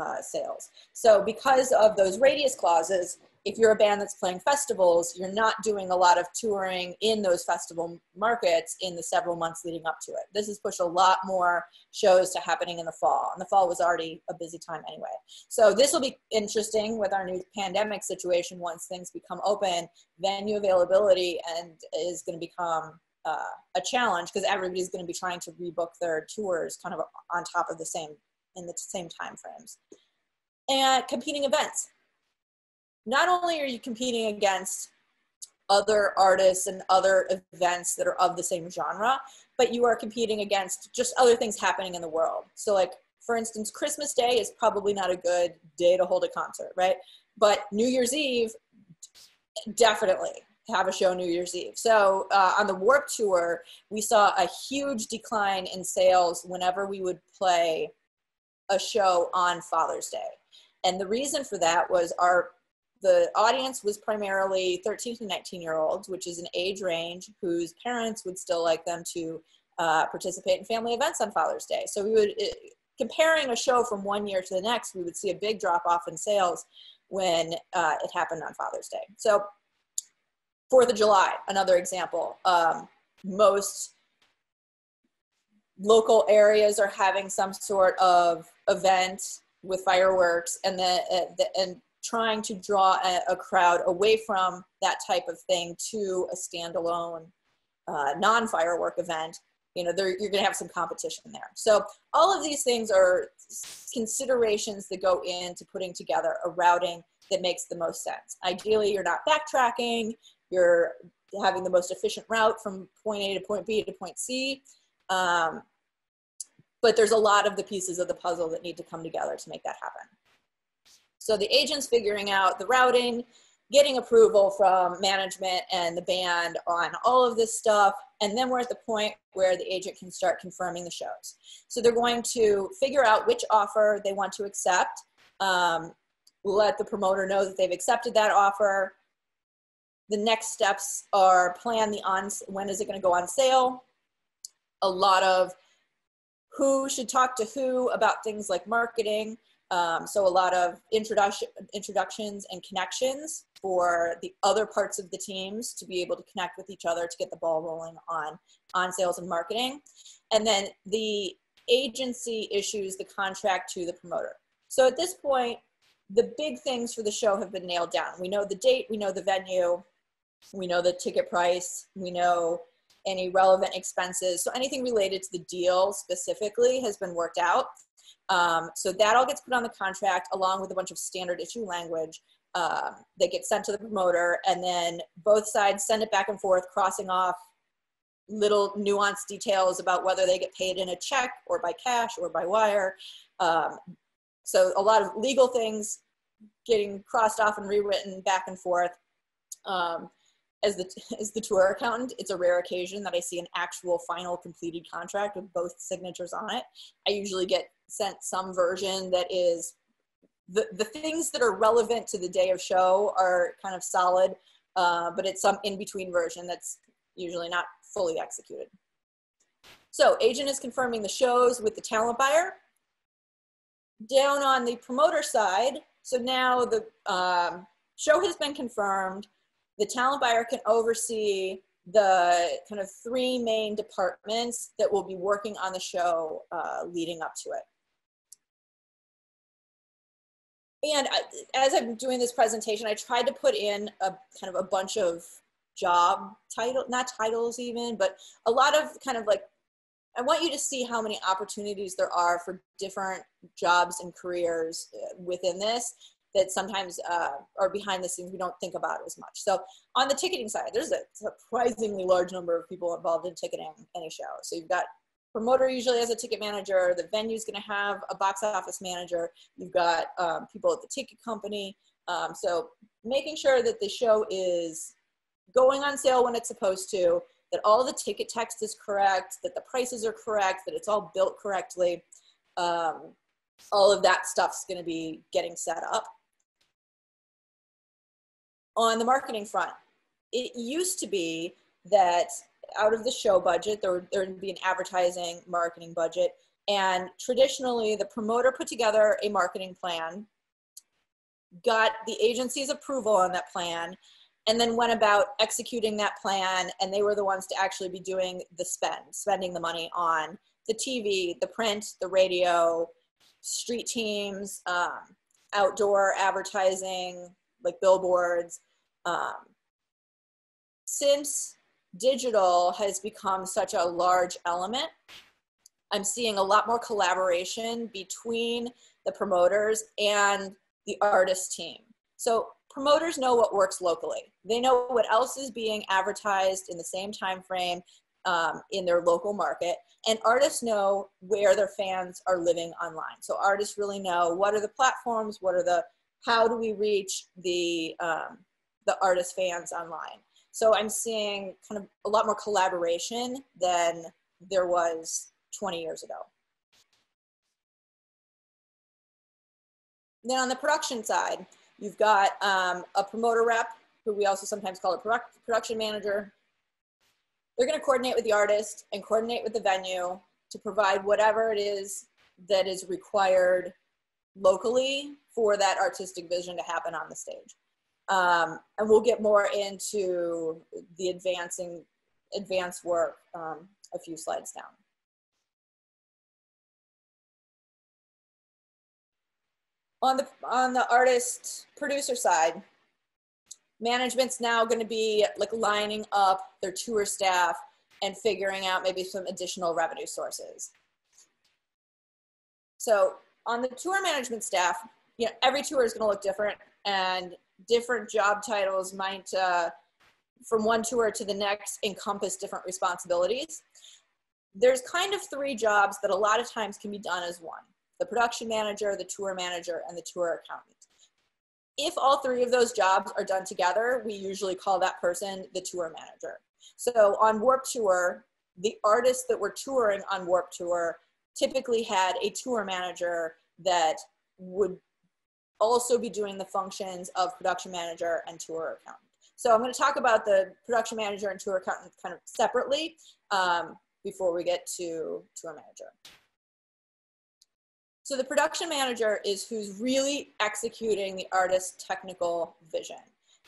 S1: uh, sales. So because of those radius clauses, if you're a band that's playing festivals, you're not doing a lot of touring in those festival markets in the several months leading up to it. This has pushed a lot more shows to happening in the fall, and the fall was already a busy time anyway. So this will be interesting with our new pandemic situation once things become open. Venue availability and is going to become uh, a challenge because everybody's going to be trying to rebook their tours kind of on top of the same in the same time frames. And competing events. Not only are you competing against other artists and other events that are of the same genre, but you are competing against just other things happening in the world. So, like, for instance, Christmas Day is probably not a good day to hold a concert, right? But New Year's Eve, definitely have a show New Year's Eve. So uh, on the Warped Tour, we saw a huge decline in sales whenever we would play a show on Father's Day. And the reason for that was our the audience was primarily 13 to 19 year olds, which is an age range whose parents would still like them to uh, participate in family events on Father's Day. So we would, it, comparing a show from one year to the next, we would see a big drop off in sales when uh, it happened on Father's Day. So Fourth of July, another example. Um, most local areas are having some sort of event with fireworks and then uh, and trying to draw a, a, crowd away from that type of thing to a standalone uh, non-firework event you know you're going to have some competition there so all of these things are considerations that go into putting together a routing that makes the most sense ideally you're not backtracking you're having the most efficient route from point a to point b to point c um, but there's a lot of the pieces of the puzzle that need to come together to make that happen. So the agent's figuring out the routing, getting approval from management and the band on all of this stuff, and then we're at the point where the agent can start confirming the shows. So they're going to figure out which offer they want to accept, um, let the promoter know that they've accepted that offer. The next steps are plan the on when is it going to go on sale. A lot of who should talk to who about things like marketing. Um, so a lot of introduction, introductions and connections for the other parts of the teams to be able to connect with each other to get the ball rolling on, on sales and marketing. And then the agency issues the contract to the promoter. So at this point, the big things for the show have been nailed down. We know the date, we know the venue, we know the ticket price, we know any relevant expenses. So anything related to the deal specifically has been worked out. Um, so that all gets put on the contract along with a bunch of standard issue language um, that gets sent to the promoter, and then both sides send it back and forth, crossing off little nuanced details about whether they get paid in a check or by cash or by wire. Um, so a lot of legal things getting crossed off and rewritten back and forth. Um, as the as the tour accountant, it's a rare occasion that I see an actual final completed contract with both signatures on it. I usually get sent some version that is the, the things that are relevant to the day of show are kind of solid, uh, but it's some in-between version that's usually not fully executed. So agent is confirming the shows with the talent buyer. Down on the promoter side, so now the um, show has been confirmed. The talent buyer can oversee the kind of three main departments that will be working on the show uh, leading up to it. And as I'm doing this presentation, I tried to put in a kind of a bunch of job title, not titles even, but a lot of kind of like, I want you to see how many opportunities there are for different jobs and careers uh, within this that sometimes uh, are behind the scenes we don't think about as much. So on the ticketing side, there's a surprisingly large number of people involved in ticketing any show. So you've got promoter usually has a ticket manager. The venue's going to have a box office manager. You've got um, people at the ticket company. Um, so making sure that the show is going on sale when it's supposed to, that all the ticket text is correct, that the prices are correct, that it's all built correctly. Um, all of that stuff's going to be getting set up. On the marketing front, it used to be that out of the show budget, there would, there would be an advertising marketing budget. And traditionally, the promoter put together a marketing plan, got the agency's approval on that plan, and then went about executing that plan. And they were the ones to actually be doing the spend, spending the money on the TV, the print, the radio, street teams, um, outdoor advertising, like billboards. Um, since digital has become such a large element. I'm seeing a lot more collaboration between the promoters and the artist team. So promoters know what works locally. They know what else is being advertised in the same time frame um, in their local market, and artists know where their fans are living online. So artists really know what are the platforms, what are the, how do we reach the um, the artist fans online. So I'm seeing kind of a lot more collaboration than there was 20 years ago. Then on the production side, you've got um, a promoter rep, who we also sometimes call a product, production manager. They're going to coordinate with the artist and coordinate with the venue to provide whatever it is that is required locally for that artistic vision to happen on the stage. Um, and we'll get more into the advancing advanced work um, a few slides down. On the, on the artist producer side, management's now going to be like lining up their tour staff and figuring out maybe some additional revenue sources. So on the tour management staff, you know, every tour is going to look different and different job titles might, uh, from one tour to the next, encompass different responsibilities. There's kind of three jobs that a lot of times can be done as one the production manager, the tour manager, and the tour accountant. If all three of those jobs are done together, we usually call that person the tour manager. So on Warped Tour, the artists that were touring on Warped Tour typically had a tour manager that would also be doing the functions of production manager and tour accountant. So I'm going to talk about the production manager and tour accountant kind of separately um, before we get to tour manager. So the production manager is who's really executing the artist's technical vision.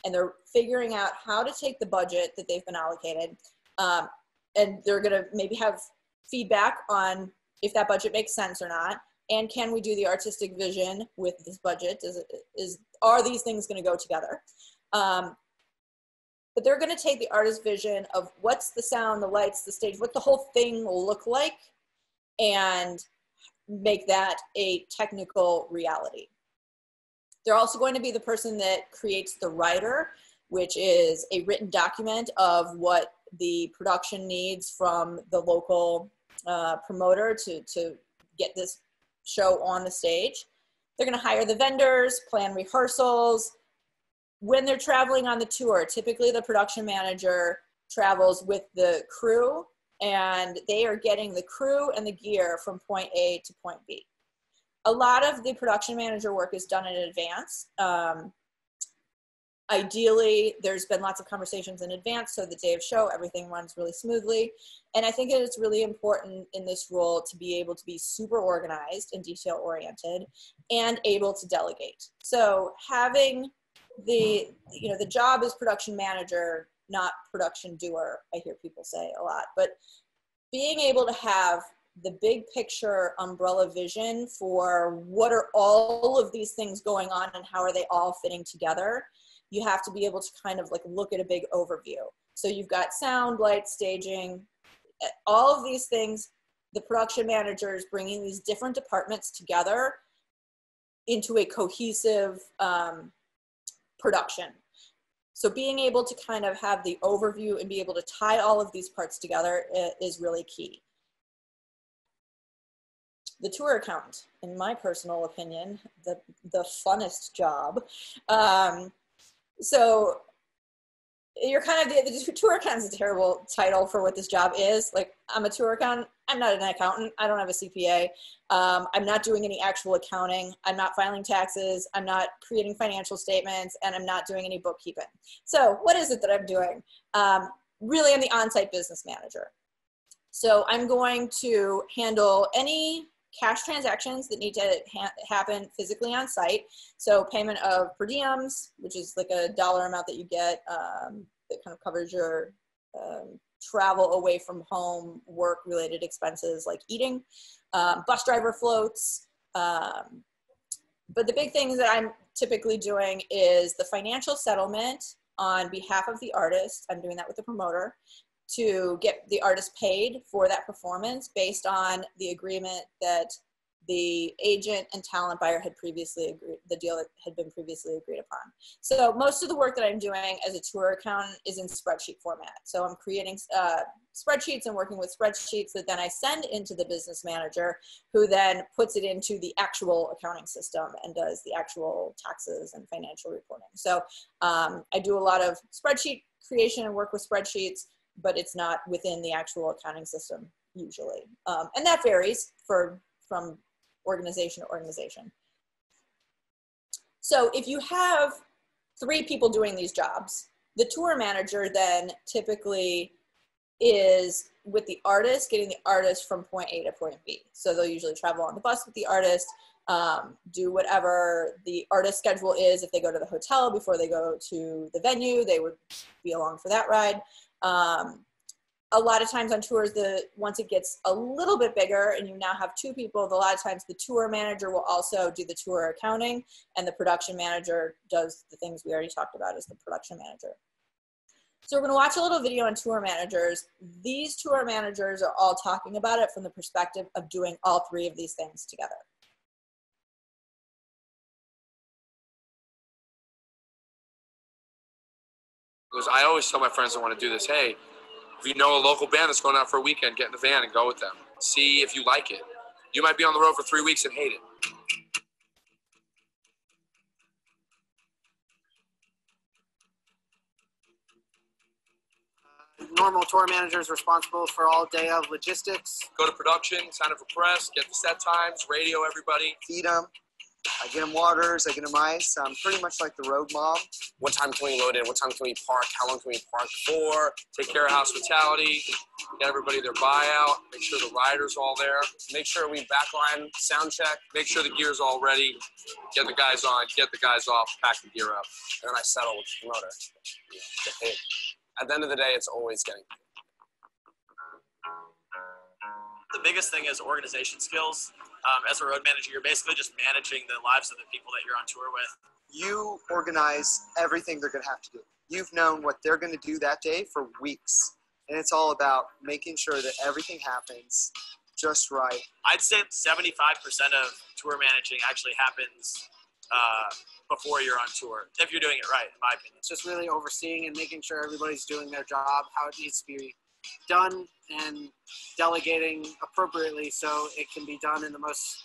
S1: And they're figuring out how to take the budget that they've been allocated um, and they're going to maybe have feedback on if that budget makes sense or not and can we do the artistic vision with this budget? Is, is are these things going to go together? Um, but they're going to take the artist vision of what's the sound, the lights, the stage, what the whole thing will look like, and make that a technical reality. They're also going to be the person that creates the rider, which is a written document of what the production needs from the local uh, promoter to, to get this show on the stage. They're going to hire the vendors, plan rehearsals. When they're traveling on the tour, typically the production manager travels with the crew and they are getting the crew and the gear from point A to point B. a lot of the production manager work is done in advance. Um, ideally, there's been lots of conversations in advance, so the day of show, everything runs really smoothly. And I think it's really important in this role to be able to be super organized and detail oriented and able to delegate. So having the, you know, the job is production manager, not production doer, I hear people say a lot, but being able to have the big picture umbrella vision for what are all of these things going on and how are they all fitting together you have to be able to kind of like look at a big overview. So you've got sound light staging eh, all of these things. The production manager is bringing these different departments together into a cohesive um, production. So being able to kind of have the overview and be able to tie all of these parts together eh, is really key. The tour accountant, in my personal opinion, the, the funnest job. Um, so you're kind of the, the tour accountant is a terrible title for what this job is. Like I'm a tour accountant. I'm not an accountant. I don't have a CPA. Um, I'm not doing any actual accounting. I'm not filing taxes. I'm not creating financial statements, and I'm not doing any bookkeeping. So what is it that I'm doing? Um, really, I'm the on-site business manager. So I'm going to handle any cash transactions that need to ha happen physically on site. So payment of per diems, which is like a dollar amount that you get um, that kind of covers your um, travel away from home, work related expenses like eating, um, bus driver floats. Um, but the big things that I'm typically doing is the financial settlement on behalf of the artist. I'm doing that with the promoter to get the artist paid for that performance based on the agreement that the agent and talent buyer had previously agreed, the deal that had been previously agreed upon. So most of the work that I'm doing as a tour accountant is in spreadsheet format. So I'm creating uh, spreadsheets and working with spreadsheets that then I send into the business manager who then puts it into the actual accounting system and does the actual taxes and financial reporting. So um, I do a lot of spreadsheet creation and work with spreadsheets but it's not within the actual accounting system usually. Um, and that varies for, from organization to organization. So if you have three people doing these jobs, the tour manager then typically is with the artist, getting the artist from point A to point B. So they'll usually travel on the bus with the artist, um, do whatever the artist schedule is. If they go to the hotel before they go to the venue, they would be along for that ride. Um, a lot of times on tours, the once it gets a little bit bigger and you now have two people, a lot of times the tour manager will also do the tour accounting and the production manager does the things we already talked about as the production manager. So we're gonna watch a little video on tour managers. These tour managers are all talking about it from the perspective of doing all three of these things together.
S17: Because I always tell my friends that want to do this, hey, if you know a local band that's going out for a weekend, get in the van and go with them. See if you like it. You might be on the road for three weeks and hate it.
S18: normal tour manager is responsible for all day of logistics.
S17: Go to production, sign up for press, get the set times, radio everybody.
S18: Feed them, I get them waters, I get them ice. I'm pretty much like the road mob.
S17: What time can we load in? What time can we park? How long can we park for? Take care of hospitality, get everybody their buyout, make sure the rider's all there, make sure we backline sound check, make sure the gear's all ready, get the guys on, get the guys off, pack the gear up, and then I settle with the promoter. get. At the end of the day, it's always getting paid.
S19: The biggest thing is organization skills um, as a road manager, you're basically just managing the lives of the people that you're on tour with.
S18: You organize everything they're going to have to do. You've known what they're going to do that day for weeks. And it's all about making sure that everything happens just right.
S19: I'd say 75% of tour managing actually happens uh, before you're on tour, if you're doing it right, in my opinion.
S18: It's just really overseeing and making sure everybody's doing their job, how it needs to be done and delegating appropriately so it can be done in the most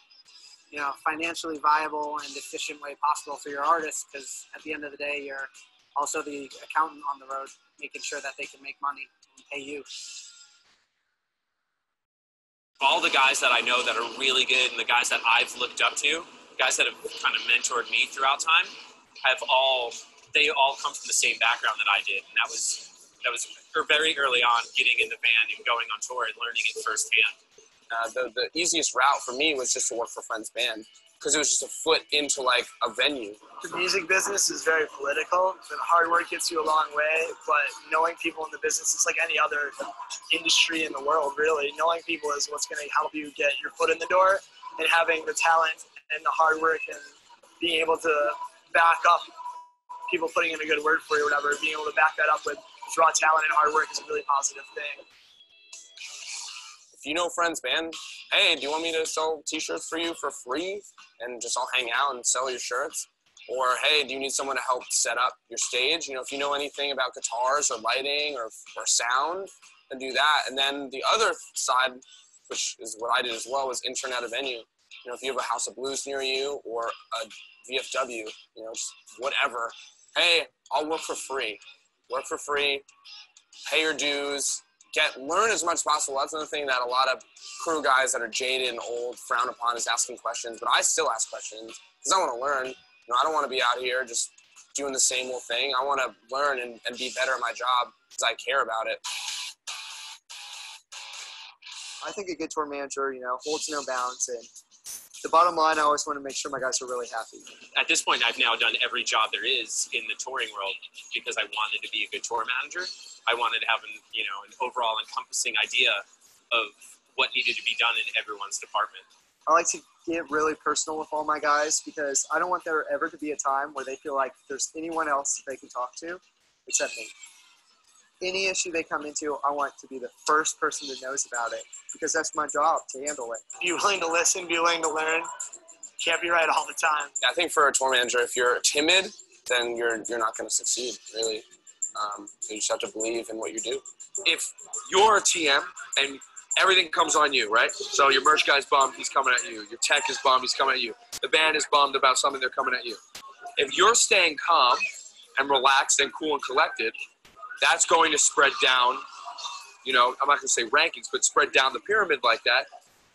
S18: you know financially viable and efficient way possible for your artists because at the end of the day you're also the accountant on the road making sure that they can make money and pay you.
S20: All the guys that I know that are really good and the guys that I've looked up to, guys that have kind of mentored me throughout time, have all they all come from the same background that I did, and that was that was very early on getting in the band and going on tour and learning it firsthand.
S17: Uh, the, the easiest route for me was just to work for Friends Band because it was just a foot into like a venue.
S21: The music business is very political. The hard work gets you a long way, but knowing people in the business is like any other industry in the world, really. Knowing people is what's going to help you get your foot in the door, and having the talent and the hard work and being able to back up people putting in a good word for you or whatever, being able to back that up with raw talent and hard work is a really positive thing.
S17: If you know Friends Band, hey, do you want me to sell T-shirts for you for free and just I'll hang out and sell your shirts? Or hey, do you need someone to help set up your stage? You know, if you know anything about guitars or lighting or, or sound, then do that. And then the other side, which is what I did as well, was intern at a venue. You know, if you have a House of Blues near you or a VFW, you know, whatever. Hey, I'll work for free. Work for free, pay your dues, get learn as much as possible. That's another thing that a lot of crew guys that are jaded and old frown upon is asking questions. But I still ask questions because I want to learn. You know, I don't want to be out here just doing the same old thing. I want to learn and, and be better at my job because I care about it.
S22: I think a good tour manager, you know, holds no bounds and the bottom line, I always want to make sure my guys are really happy.
S20: At this point, I've now done every job there is in the touring world because I wanted to be a good tour manager. I wanted to have an, you know, an overall encompassing idea of what needed to be done in everyone's department.
S22: I like to get really personal with all my guys because I don't want there ever to be a time where they feel like there's anyone else they can talk to except me any issue they come into, I want to be the first person that knows about it because that's my job to handle it.
S21: Be willing to listen, be willing to learn. Can't be right all the time.
S17: I think for a tour manager, if you're timid, then you're you're not going to succeed. Really, um, you just have to believe in what you do.
S23: If you're a TM and everything comes on you, right? So your merch guy's bummed, he's coming at you. Your tech is bummed, he's coming at you. The band is bummed about something, they're coming at you. If you're staying calm and relaxed and cool and collected, that's going to spread down, you know, I'm not going to say rankings, but spread down the pyramid like that.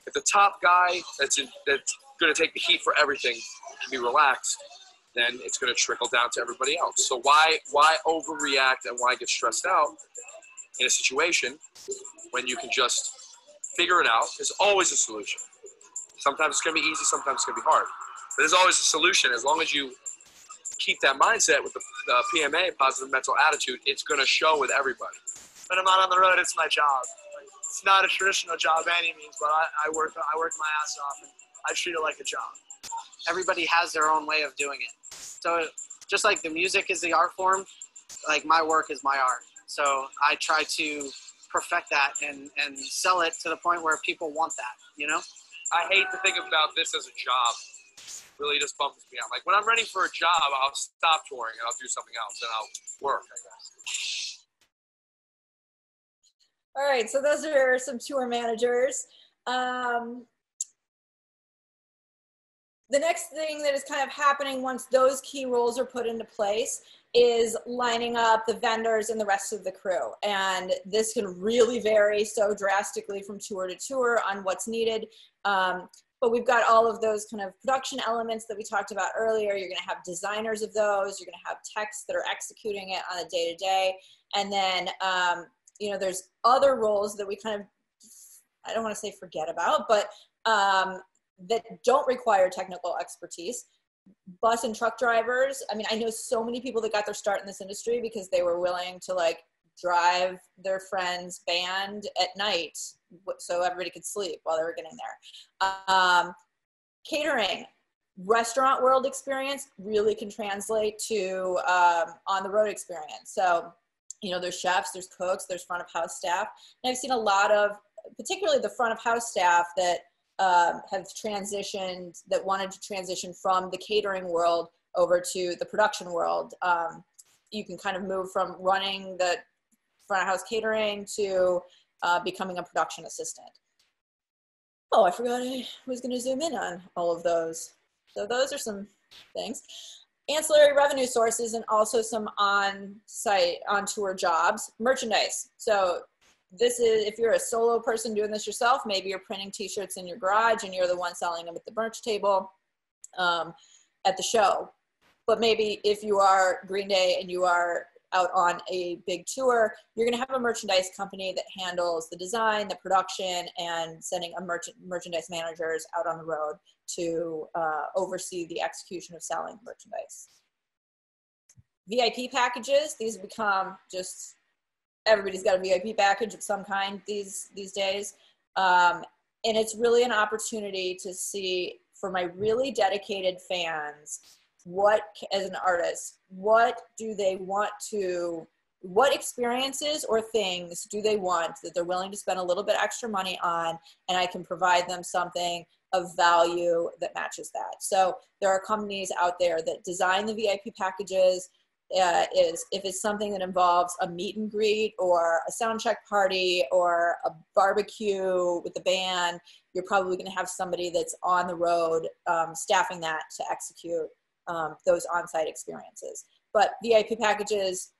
S23: If the top guy that's, that's going to take the heat for everything can be relaxed, then it's going to trickle down to everybody else. So why why overreact and why get stressed out in a situation when you can just figure it out? There's always a solution. Sometimes it's going to be easy, sometimes it's going to be hard. But there's always a solution as long as you keep that mindset with the, the PMA, positive mental attitude, it's going to show with everybody.
S21: When I'm not on the road, it's my job. Like, it's not a traditional job by any means, but I, I work I work my ass off and I treat it like a job.
S18: Everybody has their own way of doing it. So just like the music is the art form, like my work is my art. So I try to perfect that and, and sell it to the point where people want that, you know?
S23: I hate to think about this as a job really just bums me out. Like when I'm ready for a job, I'll stop touring and I'll do something else and I'll work, I guess.
S1: All right, so those are some tour managers. Um, the next thing that is kind of happening once those key roles are put into place is lining up the vendors and the rest of the crew. And this can really vary so drastically from tour to tour on what's needed. Um, but we've got all of those kind of production elements that we talked about earlier. You're going to have designers of those. You're going to have techs that are executing it on a day to day. And then, um, you know, there's other roles that we kind of, I don't want to say forget about, but um, that don't require technical expertise. Bus and truck drivers. I mean, I know so many people that got their start in this industry because they were willing to like drive their friend's band at night so everybody could sleep while they were getting there. Um, catering, restaurant world experience really can translate to um, on the road experience. So, you know, there's chefs, there's cooks, there's front of house staff. And I've seen a lot of, particularly the front of house staff that um, have transitioned, that wanted to transition from the catering world over to the production world. Um, you can kind of move from running the front of house catering to uh, becoming a production assistant. Oh, I forgot I was going to zoom in on all of those. So those are some things. Ancillary revenue sources and also some on-site, on-tour jobs. Merchandise. So this is if you're a solo person doing this yourself maybe you're printing t-shirts in your garage and you're the one selling them at the merch table um, at the show but maybe if you are green day and you are out on a big tour you're going to have a merchandise company that handles the design the production and sending a merchant merchandise managers out on the road to uh, oversee the execution of selling merchandise. Vip packages these become just everybody's got a VIP package of some kind these these days, um, and it's really an opportunity to see for my really dedicated fans what as an artist what do they want to what experiences or things do they want that they're willing to spend a little bit extra money on and i can provide them something of value that matches that. So there are companies out there that design the vip packages uh, is if it's something that involves a meet and greet or a sound check party or a barbecue with the band, you're probably going to have somebody that's on the road um, staffing that to execute um, those on-site experiences. But VIP packages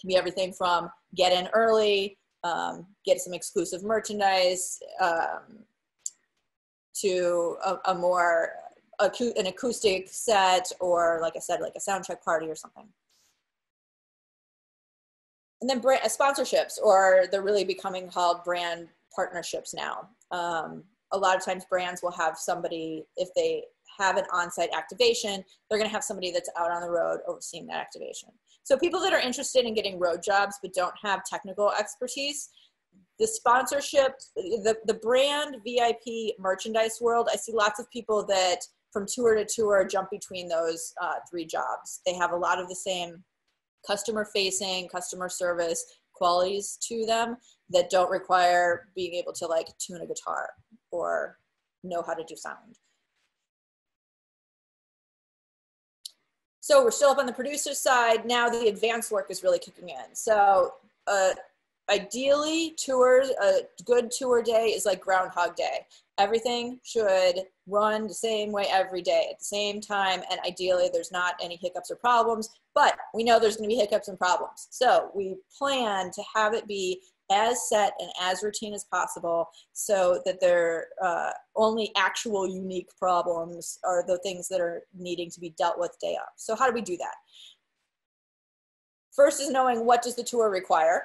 S1: can be everything from get in early, um, get some exclusive merchandise, um, to a, a more acu- an acoustic set or like I said, like a sound check party or something and then brand sponsorships, or they're really becoming called brand partnerships now. Um, a lot of times, brands will have somebody if they have an on-site activation, they're going to have somebody that's out on the road overseeing that activation. So people that are interested in getting road jobs but don't have technical expertise, the sponsorship, the, the brand VIP merchandise world, I see lots of people that from tour to tour jump between those uh, three jobs. They have a lot of the same customer facing, customer service qualities to them that don't require being able to like tune a guitar or know how to do sound. So we're still up on the producer side. Now the advanced work is really kicking in. So uh, ideally tours, a good tour day is like Groundhog Day. Everything should run the same way every day at the same time. And ideally there's not any hiccups or problems but we know there's going to be hiccups and problems. So we plan to have it be as set and as routine as possible so that their uh, only actual unique problems are the things that are needing to be dealt with day up. So how do we do that? First is knowing what does the tour require.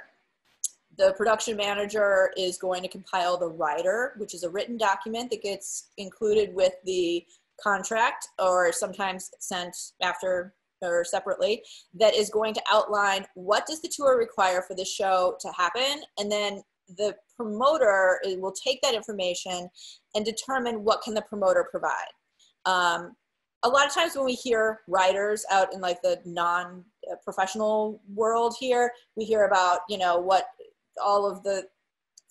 S1: The production manager is going to compile the rider, which is a written document that gets included with the contract or sometimes sent after or separately that is going to outline what does the tour require for the show to happen. And then the promoter will take that information and determine what can the promoter provide. Um, a lot of times when we hear riders out in like the non-professional world here we hear about you know what all of the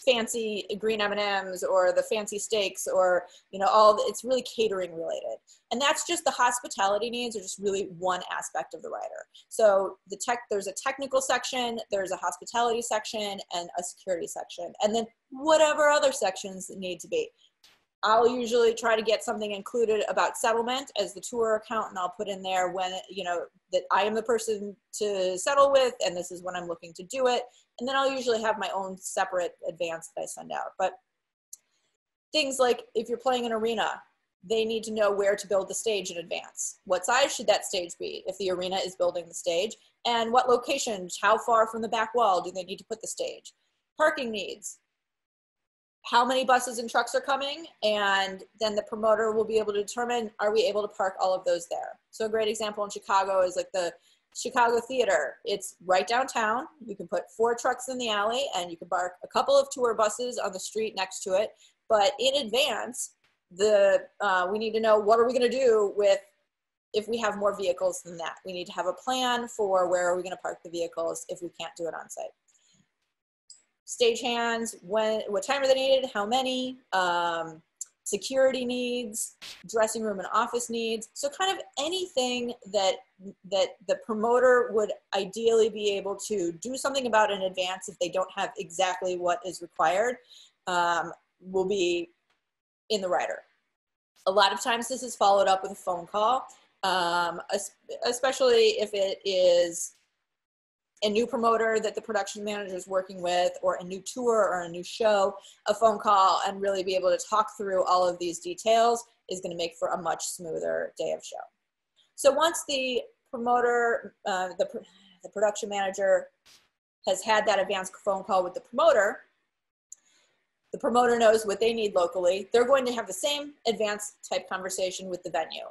S1: fancy green M&Ms or the fancy steaks or you know all the, it's really catering related and that's just the hospitality needs are just really one aspect of the rider so the tech there's a technical section there's a hospitality section and a security section and then whatever other sections need to be I'll usually try to get something included about settlement as the tour accountant. I'll put in there when, you know, that I am the person to settle with and this is when I'm looking to do it. And then I'll usually have my own separate advance that I send out. But things like if you're playing an arena, they need to know where to build the stage in advance. What size should that stage be if the arena is building the stage? And what location, how far from the back wall do they need to put the stage? Parking needs how many buses and trucks are coming and then the promoter will be able to determine are we able to park all of those there so a great example in chicago is like the chicago theater. It's right downtown. You can put four trucks in the alley and you can park a couple of tour buses on the street next to it. But in advance the uh, we need to know what are we going to do with if we have more vehicles than that. We need to have a plan for where are we going to park the vehicles if we can't do it on site. Stagehands, when, what time are they needed, how many, um, security needs, dressing room and office needs. So kind of anything that that the promoter would ideally be able to do something about in advance if they don't have exactly what is required um, will be in the rider. A lot of times this is followed up with a phone call, um, especially if it is a new promoter that the production manager is working with, or a new tour or a new show, a phone call, and really be able to talk through all of these details is going to make for a much smoother day of show. So once the promoter, uh, the, the production manager has had that advanced phone call with the promoter, the promoter knows what they need locally. They're going to have the same advanced type conversation with the venue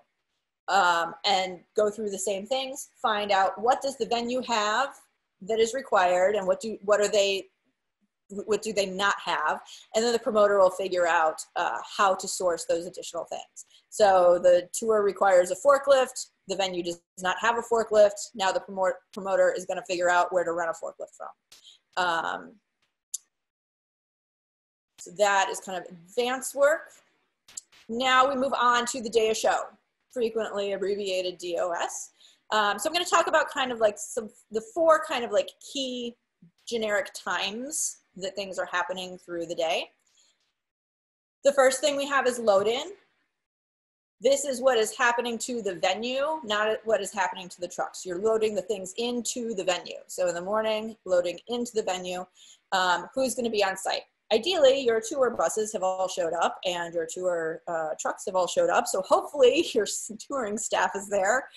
S1: um, and go through the same things, find out what does the venue have that is required and what do, what are they, what do they not have? And then the promoter will figure out uh, how to source those additional things. So the tour requires a forklift. The venue does not have a forklift. Now the promoter, promoter is going to figure out where to rent a forklift from. Um, so that is kind of advanced work. Now we move on to the day of show, frequently abbreviated DOS. Um, so I'm going to talk about kind of like some the four kind of like key generic times that things are happening through the day. The first thing we have is load in. This is what is happening to the venue, not what is happening to the trucks. You're loading the things into the venue. So in the morning, loading into the venue. Um, who's going to be on site? ideally your tour buses have all showed up and your tour uh, trucks have all showed up. So hopefully your touring staff is there.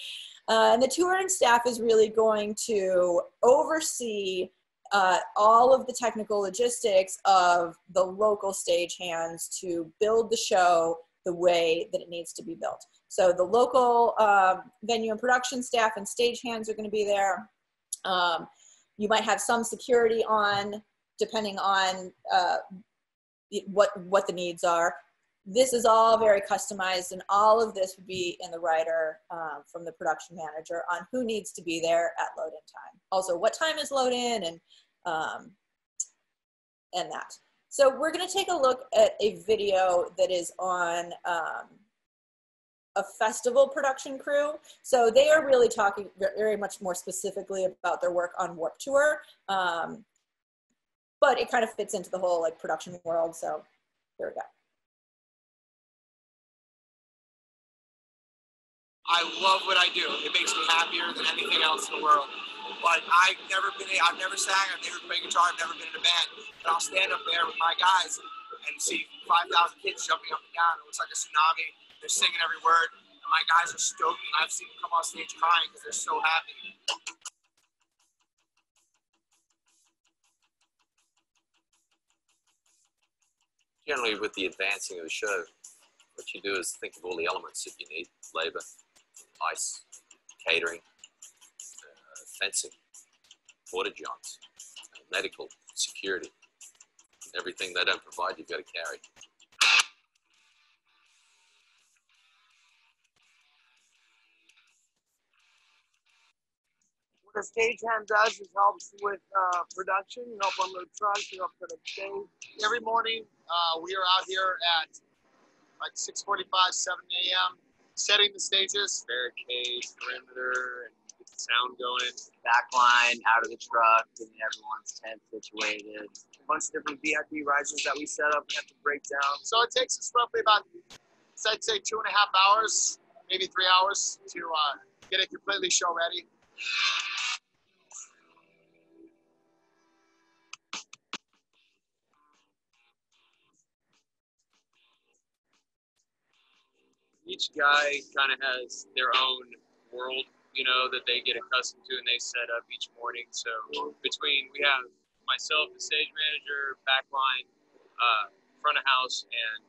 S1: Uh, and the touring staff is really going to oversee uh, all of the technical logistics of the local stagehands to build the show the way that it needs to be built. So the local um, venue and production staff and stagehands are going to be there. Um, you might have some security on depending on uh, what what the needs are. This is all very customized, and all of this would be in the rider um, from the production manager on who needs to be there at load-in time. Also, what time is load-in, and um, and that. So we're going to take a look at a video that is on um, a festival production crew. So they are really talking very much more specifically about their work on Warped Tour. Um, but it kind of fits into the whole like production world. So here we go.
S24: I love what I do. It makes me happier than anything else in the world. But I've never been, I've never sang, I've never played guitar, I've never been in a band. But I'll stand up there with my guys and see 5,000 kids jumping up and down. It looks like a tsunami. They're singing every word. And my guys are stoked, and I've seen them come off stage crying because they're so happy.
S25: generally with the advancing of the show, what you do is think of all the elements that you need labor, ice, catering, uh, fencing, water johns, uh, medical, security. Everything they don't provide, you've got to carry.
S21: What a stagehand does is helps with uh, production, You help unload trucks, help put up stage. Every morning, uh, we are out here at like 6:45, 7 a.m. setting the stages,
S26: barricade, perimeter, and get the sound going.
S27: Backline out of the truck, getting everyone's tent situated.
S21: A bunch of different VIP risers that we set up and have to break down. So it takes us roughly about, I'd say, two and a half hours, maybe three hours to uh, get it completely show ready.
S26: Each guy kind of has their own world, you know, that they get accustomed to and they set up each morning. So between we have myself, the stage manager, backline, uh, front of house, and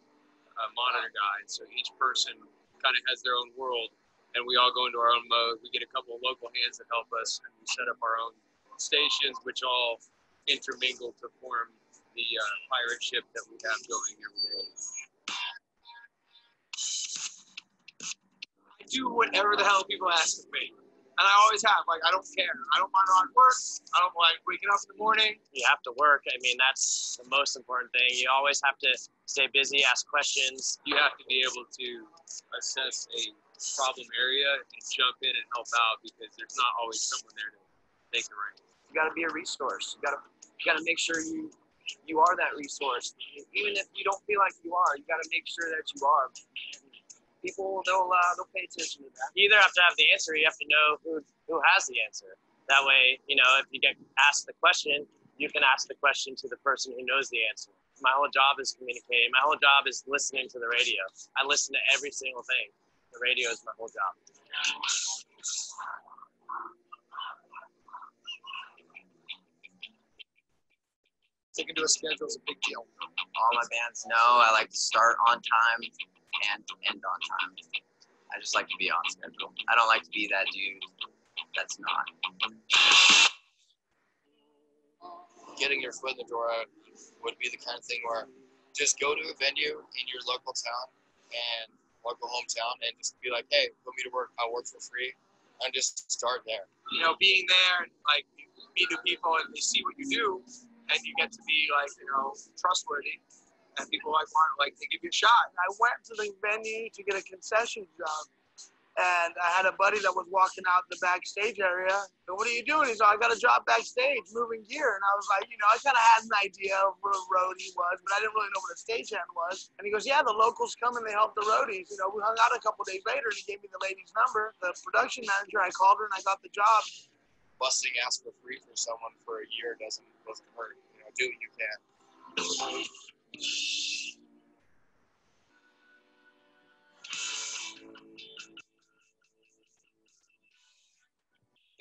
S26: a monitor guy. So each person kind of has their own world, and we all go into our own mode. We get a couple of local hands that help us, and we set up our own stations, which all intermingle to form the uh, pirate ship that we have going every day.
S24: Do whatever the hell people ask of me. And I always have. Like, I don't care. I don't mind hard work. I don't mind waking up in the morning.
S28: You have to work. I mean, that's the most important thing. You always have to stay busy, ask questions.
S26: You have to be able to assess a problem area and jump in and help out because there's not always someone there to take the reins.
S21: You got to be a resource. You got to you got to make sure you you are that resource. Even if you don't feel like you are, you got to make sure that you are people they'll uh, they'll pay attention to that.
S28: You either have to have the answer, or you have to know who who has the answer.
S7: That way, you know, if you get asked the question, you can ask the question to the person who knows the answer. My whole job is communicating. My whole job is listening to the radio. I listen to every single thing. The radio is my whole job.
S14: Sticking to a schedule is a big deal.
S27: All my bands know I like to start on time and end on time. I just like to be on schedule. I don't like to be that dude that's not.
S29: getting your foot in the door would be the kind of thing where just go to a venue in your local town and local hometown and just be like, hey, put me to work. I'll work for free, and just start there.
S28: You know, being there and like meet new people and they see what you do, and you get to be like you know trustworthy, and people like want like they give you a shot.
S21: I went to the venue to get a concession job. And I had a buddy that was walking out the backstage area. And what are you doing? He's like, I got a job backstage moving gear. And I was like, you know, I kind of had an idea of what a roadie was, but I didn't really know what a stagehand was. And he goes, Yeah, the locals come and they help the roadies. You know, we hung out a couple days later and he gave me the lady's number. The production manager, I called her and I got the job.
S29: Busting ass for free for someone for a year doesn't doesn't hurt. You know, do what you can.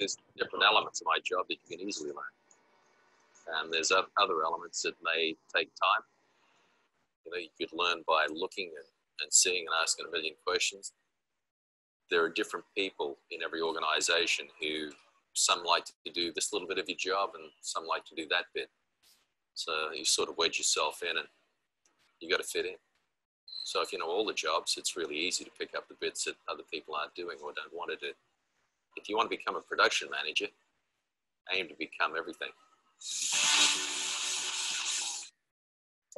S25: There's different elements of my job that you can easily learn. And there's other elements that may take time. You know, you could learn by looking and, and seeing and asking a million questions. There are different people in every organization who some like to do this little bit of your job and some like to do that bit. So you sort of wedge yourself in and you got to fit in. So if you know all the jobs, it's really easy to pick up the bits that other people aren't doing or don't want to do if you want to become a production manager, aim to become everything.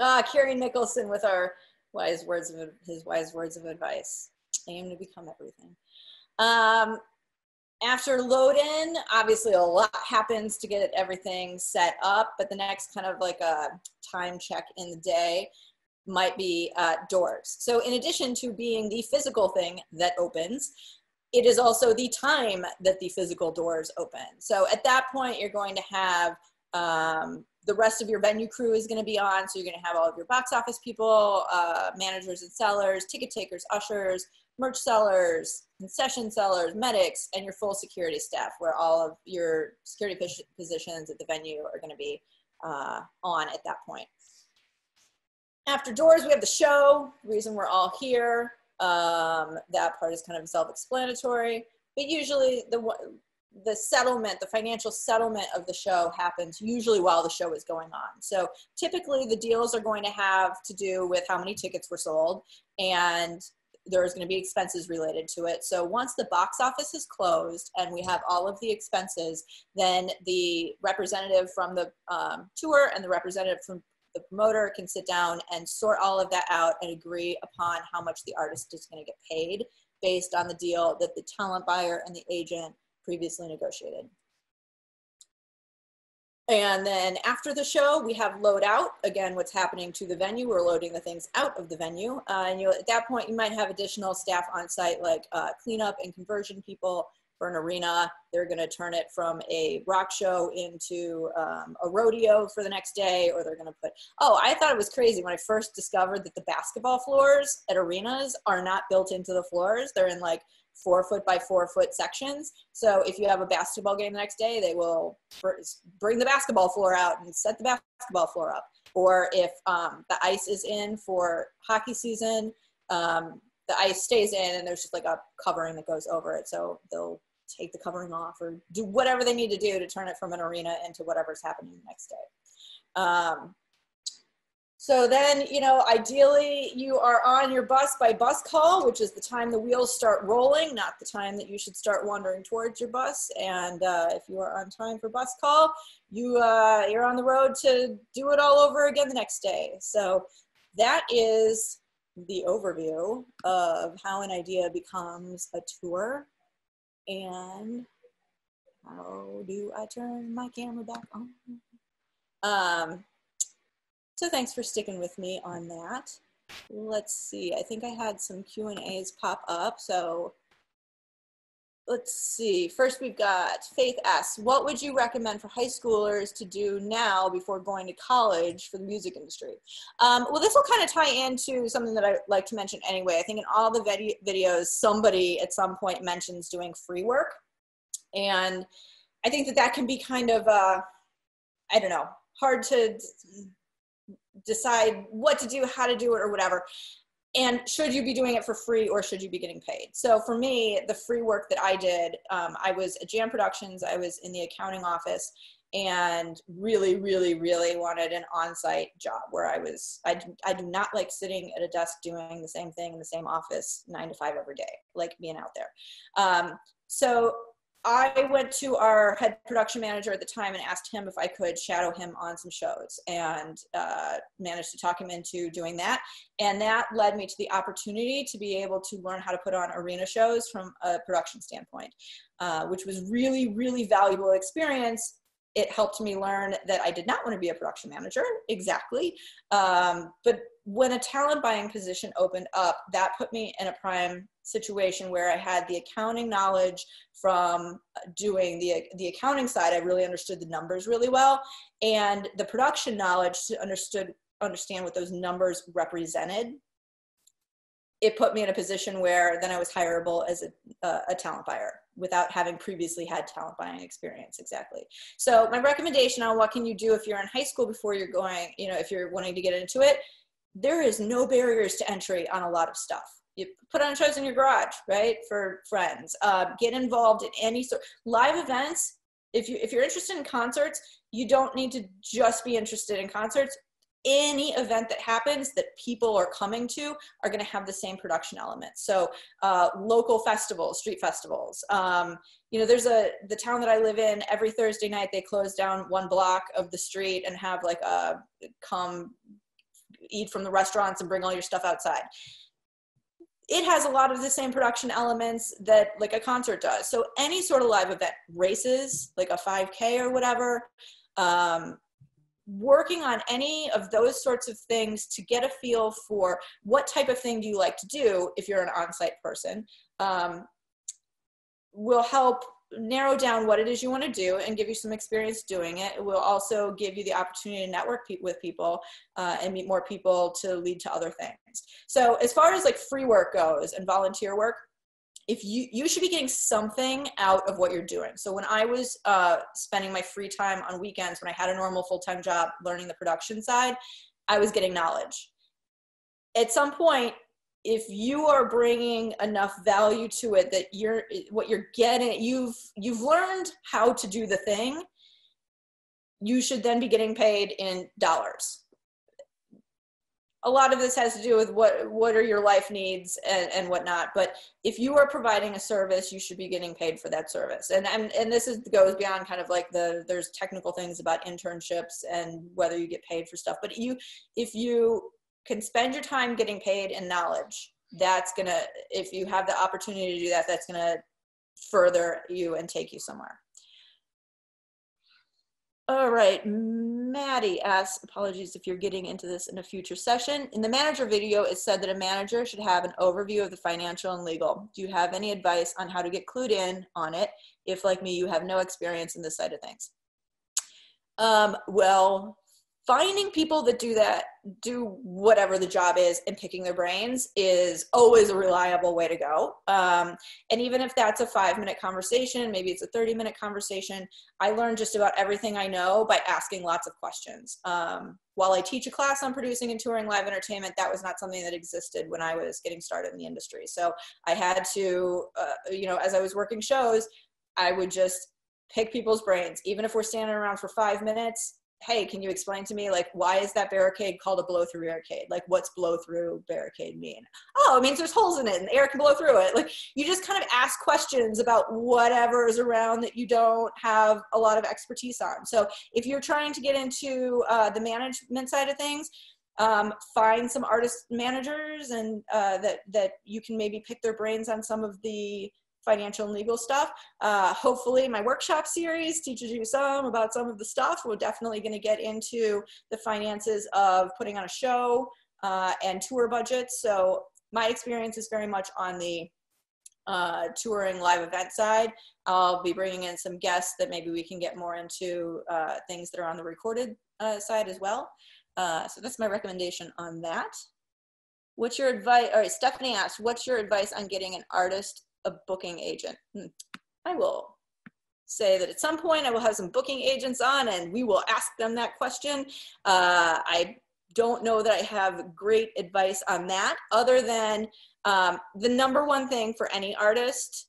S1: Ah, Kerry Nicholson with our wise words of his wise words of advice. Aim to become everything. Um, after load in, obviously a lot happens to get everything set up, but the next kind of like a time check in the day might be uh, doors. So in addition to being the physical thing that opens, it is also the time that the physical doors open. So at that point, you're going to have um, the rest of your venue crew is going to be on. So you're going to have all of your box office people, uh, managers and sellers, ticket takers, ushers, merch sellers, concession sellers, medics, and your full security staff, where all of your security positions at the venue are going to be uh, on at that point. After doors, we have the show, reason we're all here. Um, that part is kind of self-explanatory, but usually the the settlement, the financial settlement of the show happens usually while the show is going on. So typically the deals are going to have to do with how many tickets were sold and there's going to be expenses related to it. So once the box office is closed and we have all of the expenses, then the representative from the um, tour and the representative from the promoter can sit down and sort all of that out and agree upon how much the artist is going to get paid based on the deal that the talent buyer and the agent previously negotiated. And then after the show, we have load out. Again, what's happening to the venue. We're loading the things out of the venue. Uh, and you at that point, you might have additional staff on site like uh, cleanup and conversion people, for an arena. They're going to turn it from a rock show into um, a rodeo for the next day, or they're going to put. Oh, I thought it was crazy when I first discovered that the basketball floors at arenas are not built into the floors. They're in like four foot by four foot sections. So if you have a basketball game the next day, they will bring the basketball floor out and set the basketball floor up. Or if um, the ice is in for hockey season, um, the ice stays in and there's just like a covering that goes over it. So they'll take the covering off or do whatever they need to do to turn it from an arena into whatever's happening the next day. Um, so then, you know, ideally you are on your bus by bus call, which is the time the wheels start rolling, not the time that you should start wandering towards your bus. And uh, if you are on time for bus call, you, uh, you're on the road to do it all over again the next day. So that is the overview of how an idea becomes a tour and how do I turn my camera back on? Um, so thanks for sticking with me on that. Let's see, I think I had some Q and A's pop up. So let's see. First, we've got Faith S. What would you recommend for high schoolers to do now before going to college for the music industry? Um, well, this will kind of tie into something that I like to mention anyway. I think in all the vid- videos, somebody at some point mentions doing free work. And I think that that can be kind of, uh, I don't know, hard to decide what to do, how to do it, or whatever and should you be doing it for free or should you be getting paid? So for me the free work that i did um, i was at jam productions i was in the accounting office and really really really wanted an on-site job where i was I, I do not like sitting at a desk doing the same thing in the same office nine to five every day like being out there. Um, so I went to our head production manager at the time and asked him if I could shadow him on some shows and uh, managed to talk him into doing that. And that led me to the opportunity to be able to learn how to put on arena shows from a production standpoint, uh, which was really, really valuable experience. It helped me learn that I did not want to be a production manager, exactly. Um, but when a talent buying position opened up, that put me in a prime situation where I had the accounting knowledge from doing the the accounting side. I really understood the numbers really well, and the production knowledge to understood understand what those numbers represented. It put me in a position where then I was hireable as a, uh, a talent buyer without having previously had talent buying experience exactly so my recommendation on what can you do if you're in high school before you're going you know if you're wanting to get into it there is no barriers to entry on a lot of stuff. You put on shows in your garage right for friends uh, get involved in any sort live events if you if you're interested in concerts you don't need to just be interested in concerts. Any event that happens that people are coming to are going to have the same production elements so uh, local festivals street festivals um, you know there's a the town that i live in every thursday night they close down one block of the street and have like a come eat from the restaurants and bring all your stuff outside. It has a lot of the same production elements that like a concert does. So any sort of live event races like a 5k or whatever um, working on any of those sorts of things to get a feel for what type of thing do you like to do if you're an on-site person um, will help narrow down what it is you want to do and give you some experience doing it. It will also give you the opportunity to network pe- with people uh, and meet more people to lead to other things. So as far as like free work goes and volunteer work, if you you should be getting something out of what you're doing so when i was uh, spending my free time on weekends when i had a normal full-time job learning the production side i was getting knowledge at some point if you are bringing enough value to it that you're what you're getting you've you've learned how to do the thing you should then be getting paid in dollars. A lot of this has to do with what what are your life needs and, and whatnot but if you are providing a service you should be getting paid for that service. And and, and this is goes beyond kind of like the there's technical things about internships and whether you get paid for stuff but you if you can spend your time getting paid in knowledge that's gonna if you have the opportunity to do that that's gonna further you and take you somewhere all right, Maddie asks, apologies if you're getting into this in a future session. In the manager video, it said that a manager should have an overview of the financial and legal. Do you have any advice on how to get clued in on it if, like me, you have no experience in this side of things? Um, well, finding people that do that do whatever the job is and picking their brains is always a reliable way to go. Um, and even if that's a five minute conversation maybe it's a 30 minute conversation i learn just about everything i know by asking lots of questions. Um, while i teach a class on producing and touring live entertainment that was not something that existed when i was getting started in the industry. So i had to uh, you know as i was working shows i would just pick people's brains. Even if we're standing around for five minutes hey, can you explain to me like why is that barricade called a blow through barricade? Like what's blow through barricade mean? Oh, it means there's holes in it and air can blow through it. Like you just kind of ask questions about whatever is around that you don't have a lot of expertise on. So if you're trying to get into uh, the management side of things, um, find some artist managers and uh, that that you can maybe pick their brains on some of the financial and legal stuff. Uh, hopefully my workshop series teaches you some about some of the stuff. We're definitely gonna get into the finances of putting on a show uh, and tour budgets. So my experience is very much on the uh, touring live event side. I'll be bringing in some guests that maybe we can get more into uh, things that are on the recorded uh, side as well. Uh, so that's my recommendation on that. What's your advice? All right, Stephanie asked, what's your advice on getting an artist a booking agent? Hmm. I will say that at some point I will have some booking agents on and we will ask them that question. Uh, I don't know that I have great advice on that other than um, the number one thing for any artist,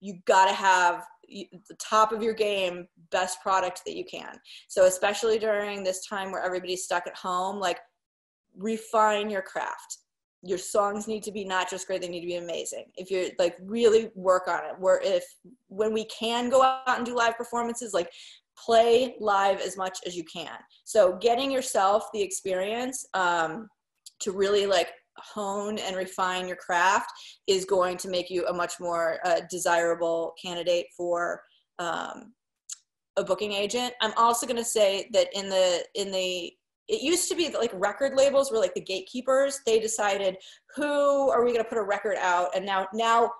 S1: you gotta have the top of your game, best product that you can. So especially during this time where everybody's stuck at home, like refine your craft your songs need to be not just great they need to be amazing. If you're like really work on it. Where if when we can go out and do live performances like play live as much as you can. So getting yourself the experience um, to really like hone and refine your craft is going to make you a much more uh, desirable candidate for um, a booking agent. I'm also going to say that in the in the it used to be that like record labels were like the gatekeepers. They decided who are we going to put a record out? And now now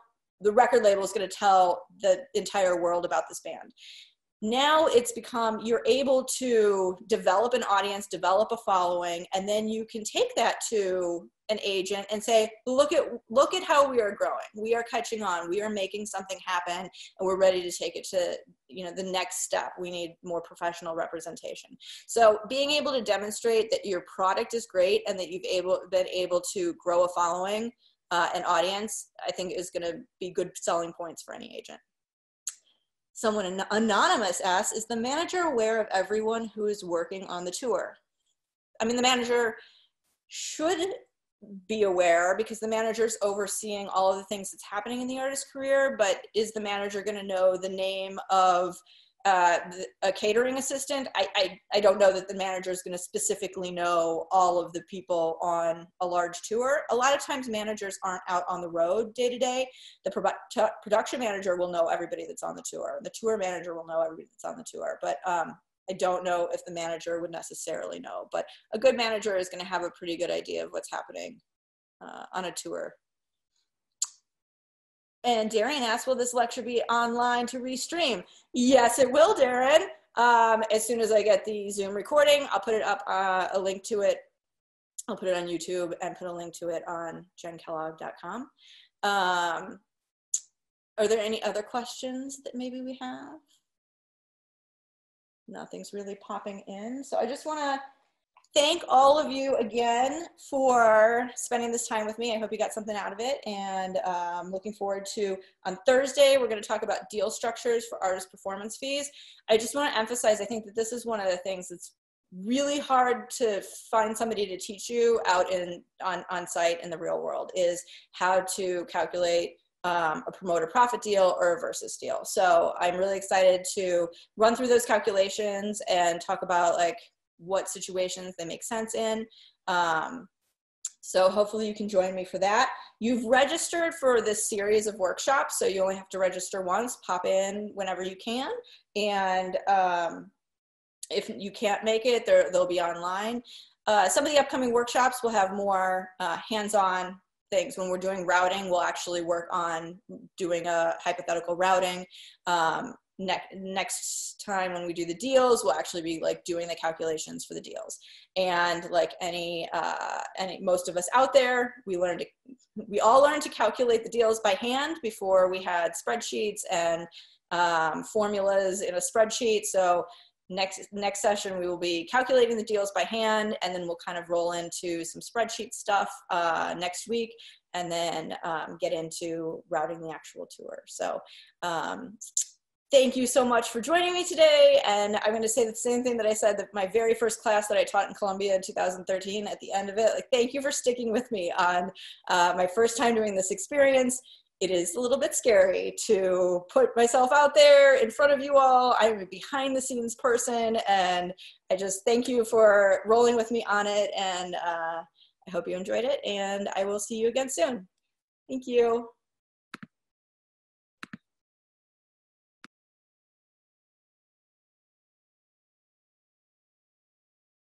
S1: the record label is going to tell the entire world about this band now it's become you're able to develop an audience develop a following and then you can take that to an agent and say look at look at how we are growing. We are catching on. We are making something happen and we're ready to take it to you know the next step. We need more professional representation. So being able to demonstrate that your product is great and that you've able been able to grow a following uh, an audience i think is going to be good selling points for any agent Someone anonymous asks, is the manager aware of everyone who is working on the tour? I mean, the manager should be aware because the manager's overseeing all of the things that's happening in the artist's career, but is the manager going to know the name of uh, a catering assistant. I, I, I don't know that the manager is going to specifically know all of the people on a large tour. A lot of times managers aren't out on the road day to day. The pro- production manager will know everybody that's on the tour. The tour manager will know everybody that's on the tour. But um, I don't know if the manager would necessarily know. But a good manager is going to have a pretty good idea of what's happening uh, on a tour. And Darian asked, will this lecture be online to restream? Yes, it will, Darren. Um, as soon as I get the Zoom recording, I'll put it up, uh, a link to it. I'll put it on YouTube and put a link to it on jenkellogg.com. Um, are there any other questions that maybe we have? Nothing's really popping in. So I just want to thank all of you again for spending this time with me. I hope you got something out of it. And um, looking forward to on Thursday, we're going to talk about deal structures for artist performance fees. I just want to emphasize I think that this is one of the things that's really hard to find somebody to teach you out in on, on site in the real world is how to calculate um, a promoter profit deal or a versus deal. So I'm really excited to run through those calculations and talk about like what situations they make sense in. Um, so hopefully you can join me for that. You've registered for this series of workshops, so you only have to register once, pop in whenever you can. And um, if you can't make it, they'll be online. Uh, some of the upcoming workshops will have more uh, hands-on things. When we're doing routing, we'll actually work on doing a hypothetical routing. Um, next next time when we do the deals we'll actually be like doing the calculations for the deals. And like any uh any most of us out there we learned to we all learned to calculate the deals by hand before we had spreadsheets and um, formulas in a spreadsheet. So next next session we will be calculating the deals by hand and then we'll kind of roll into some spreadsheet stuff uh, next week and then um, get into routing the actual tour. So um, thank you so much for joining me today. And I'm going to say the same thing that I said that my very first class that I taught in Columbia in 2013 at the end of it. Like, thank you for sticking with me on uh, my first time doing this experience. It is a little bit scary to put myself out there in front of you all. I'm a behind the scenes person, and I just thank you for rolling with me on it. And uh, I hope you enjoyed it, and I will see you again soon. Thank you.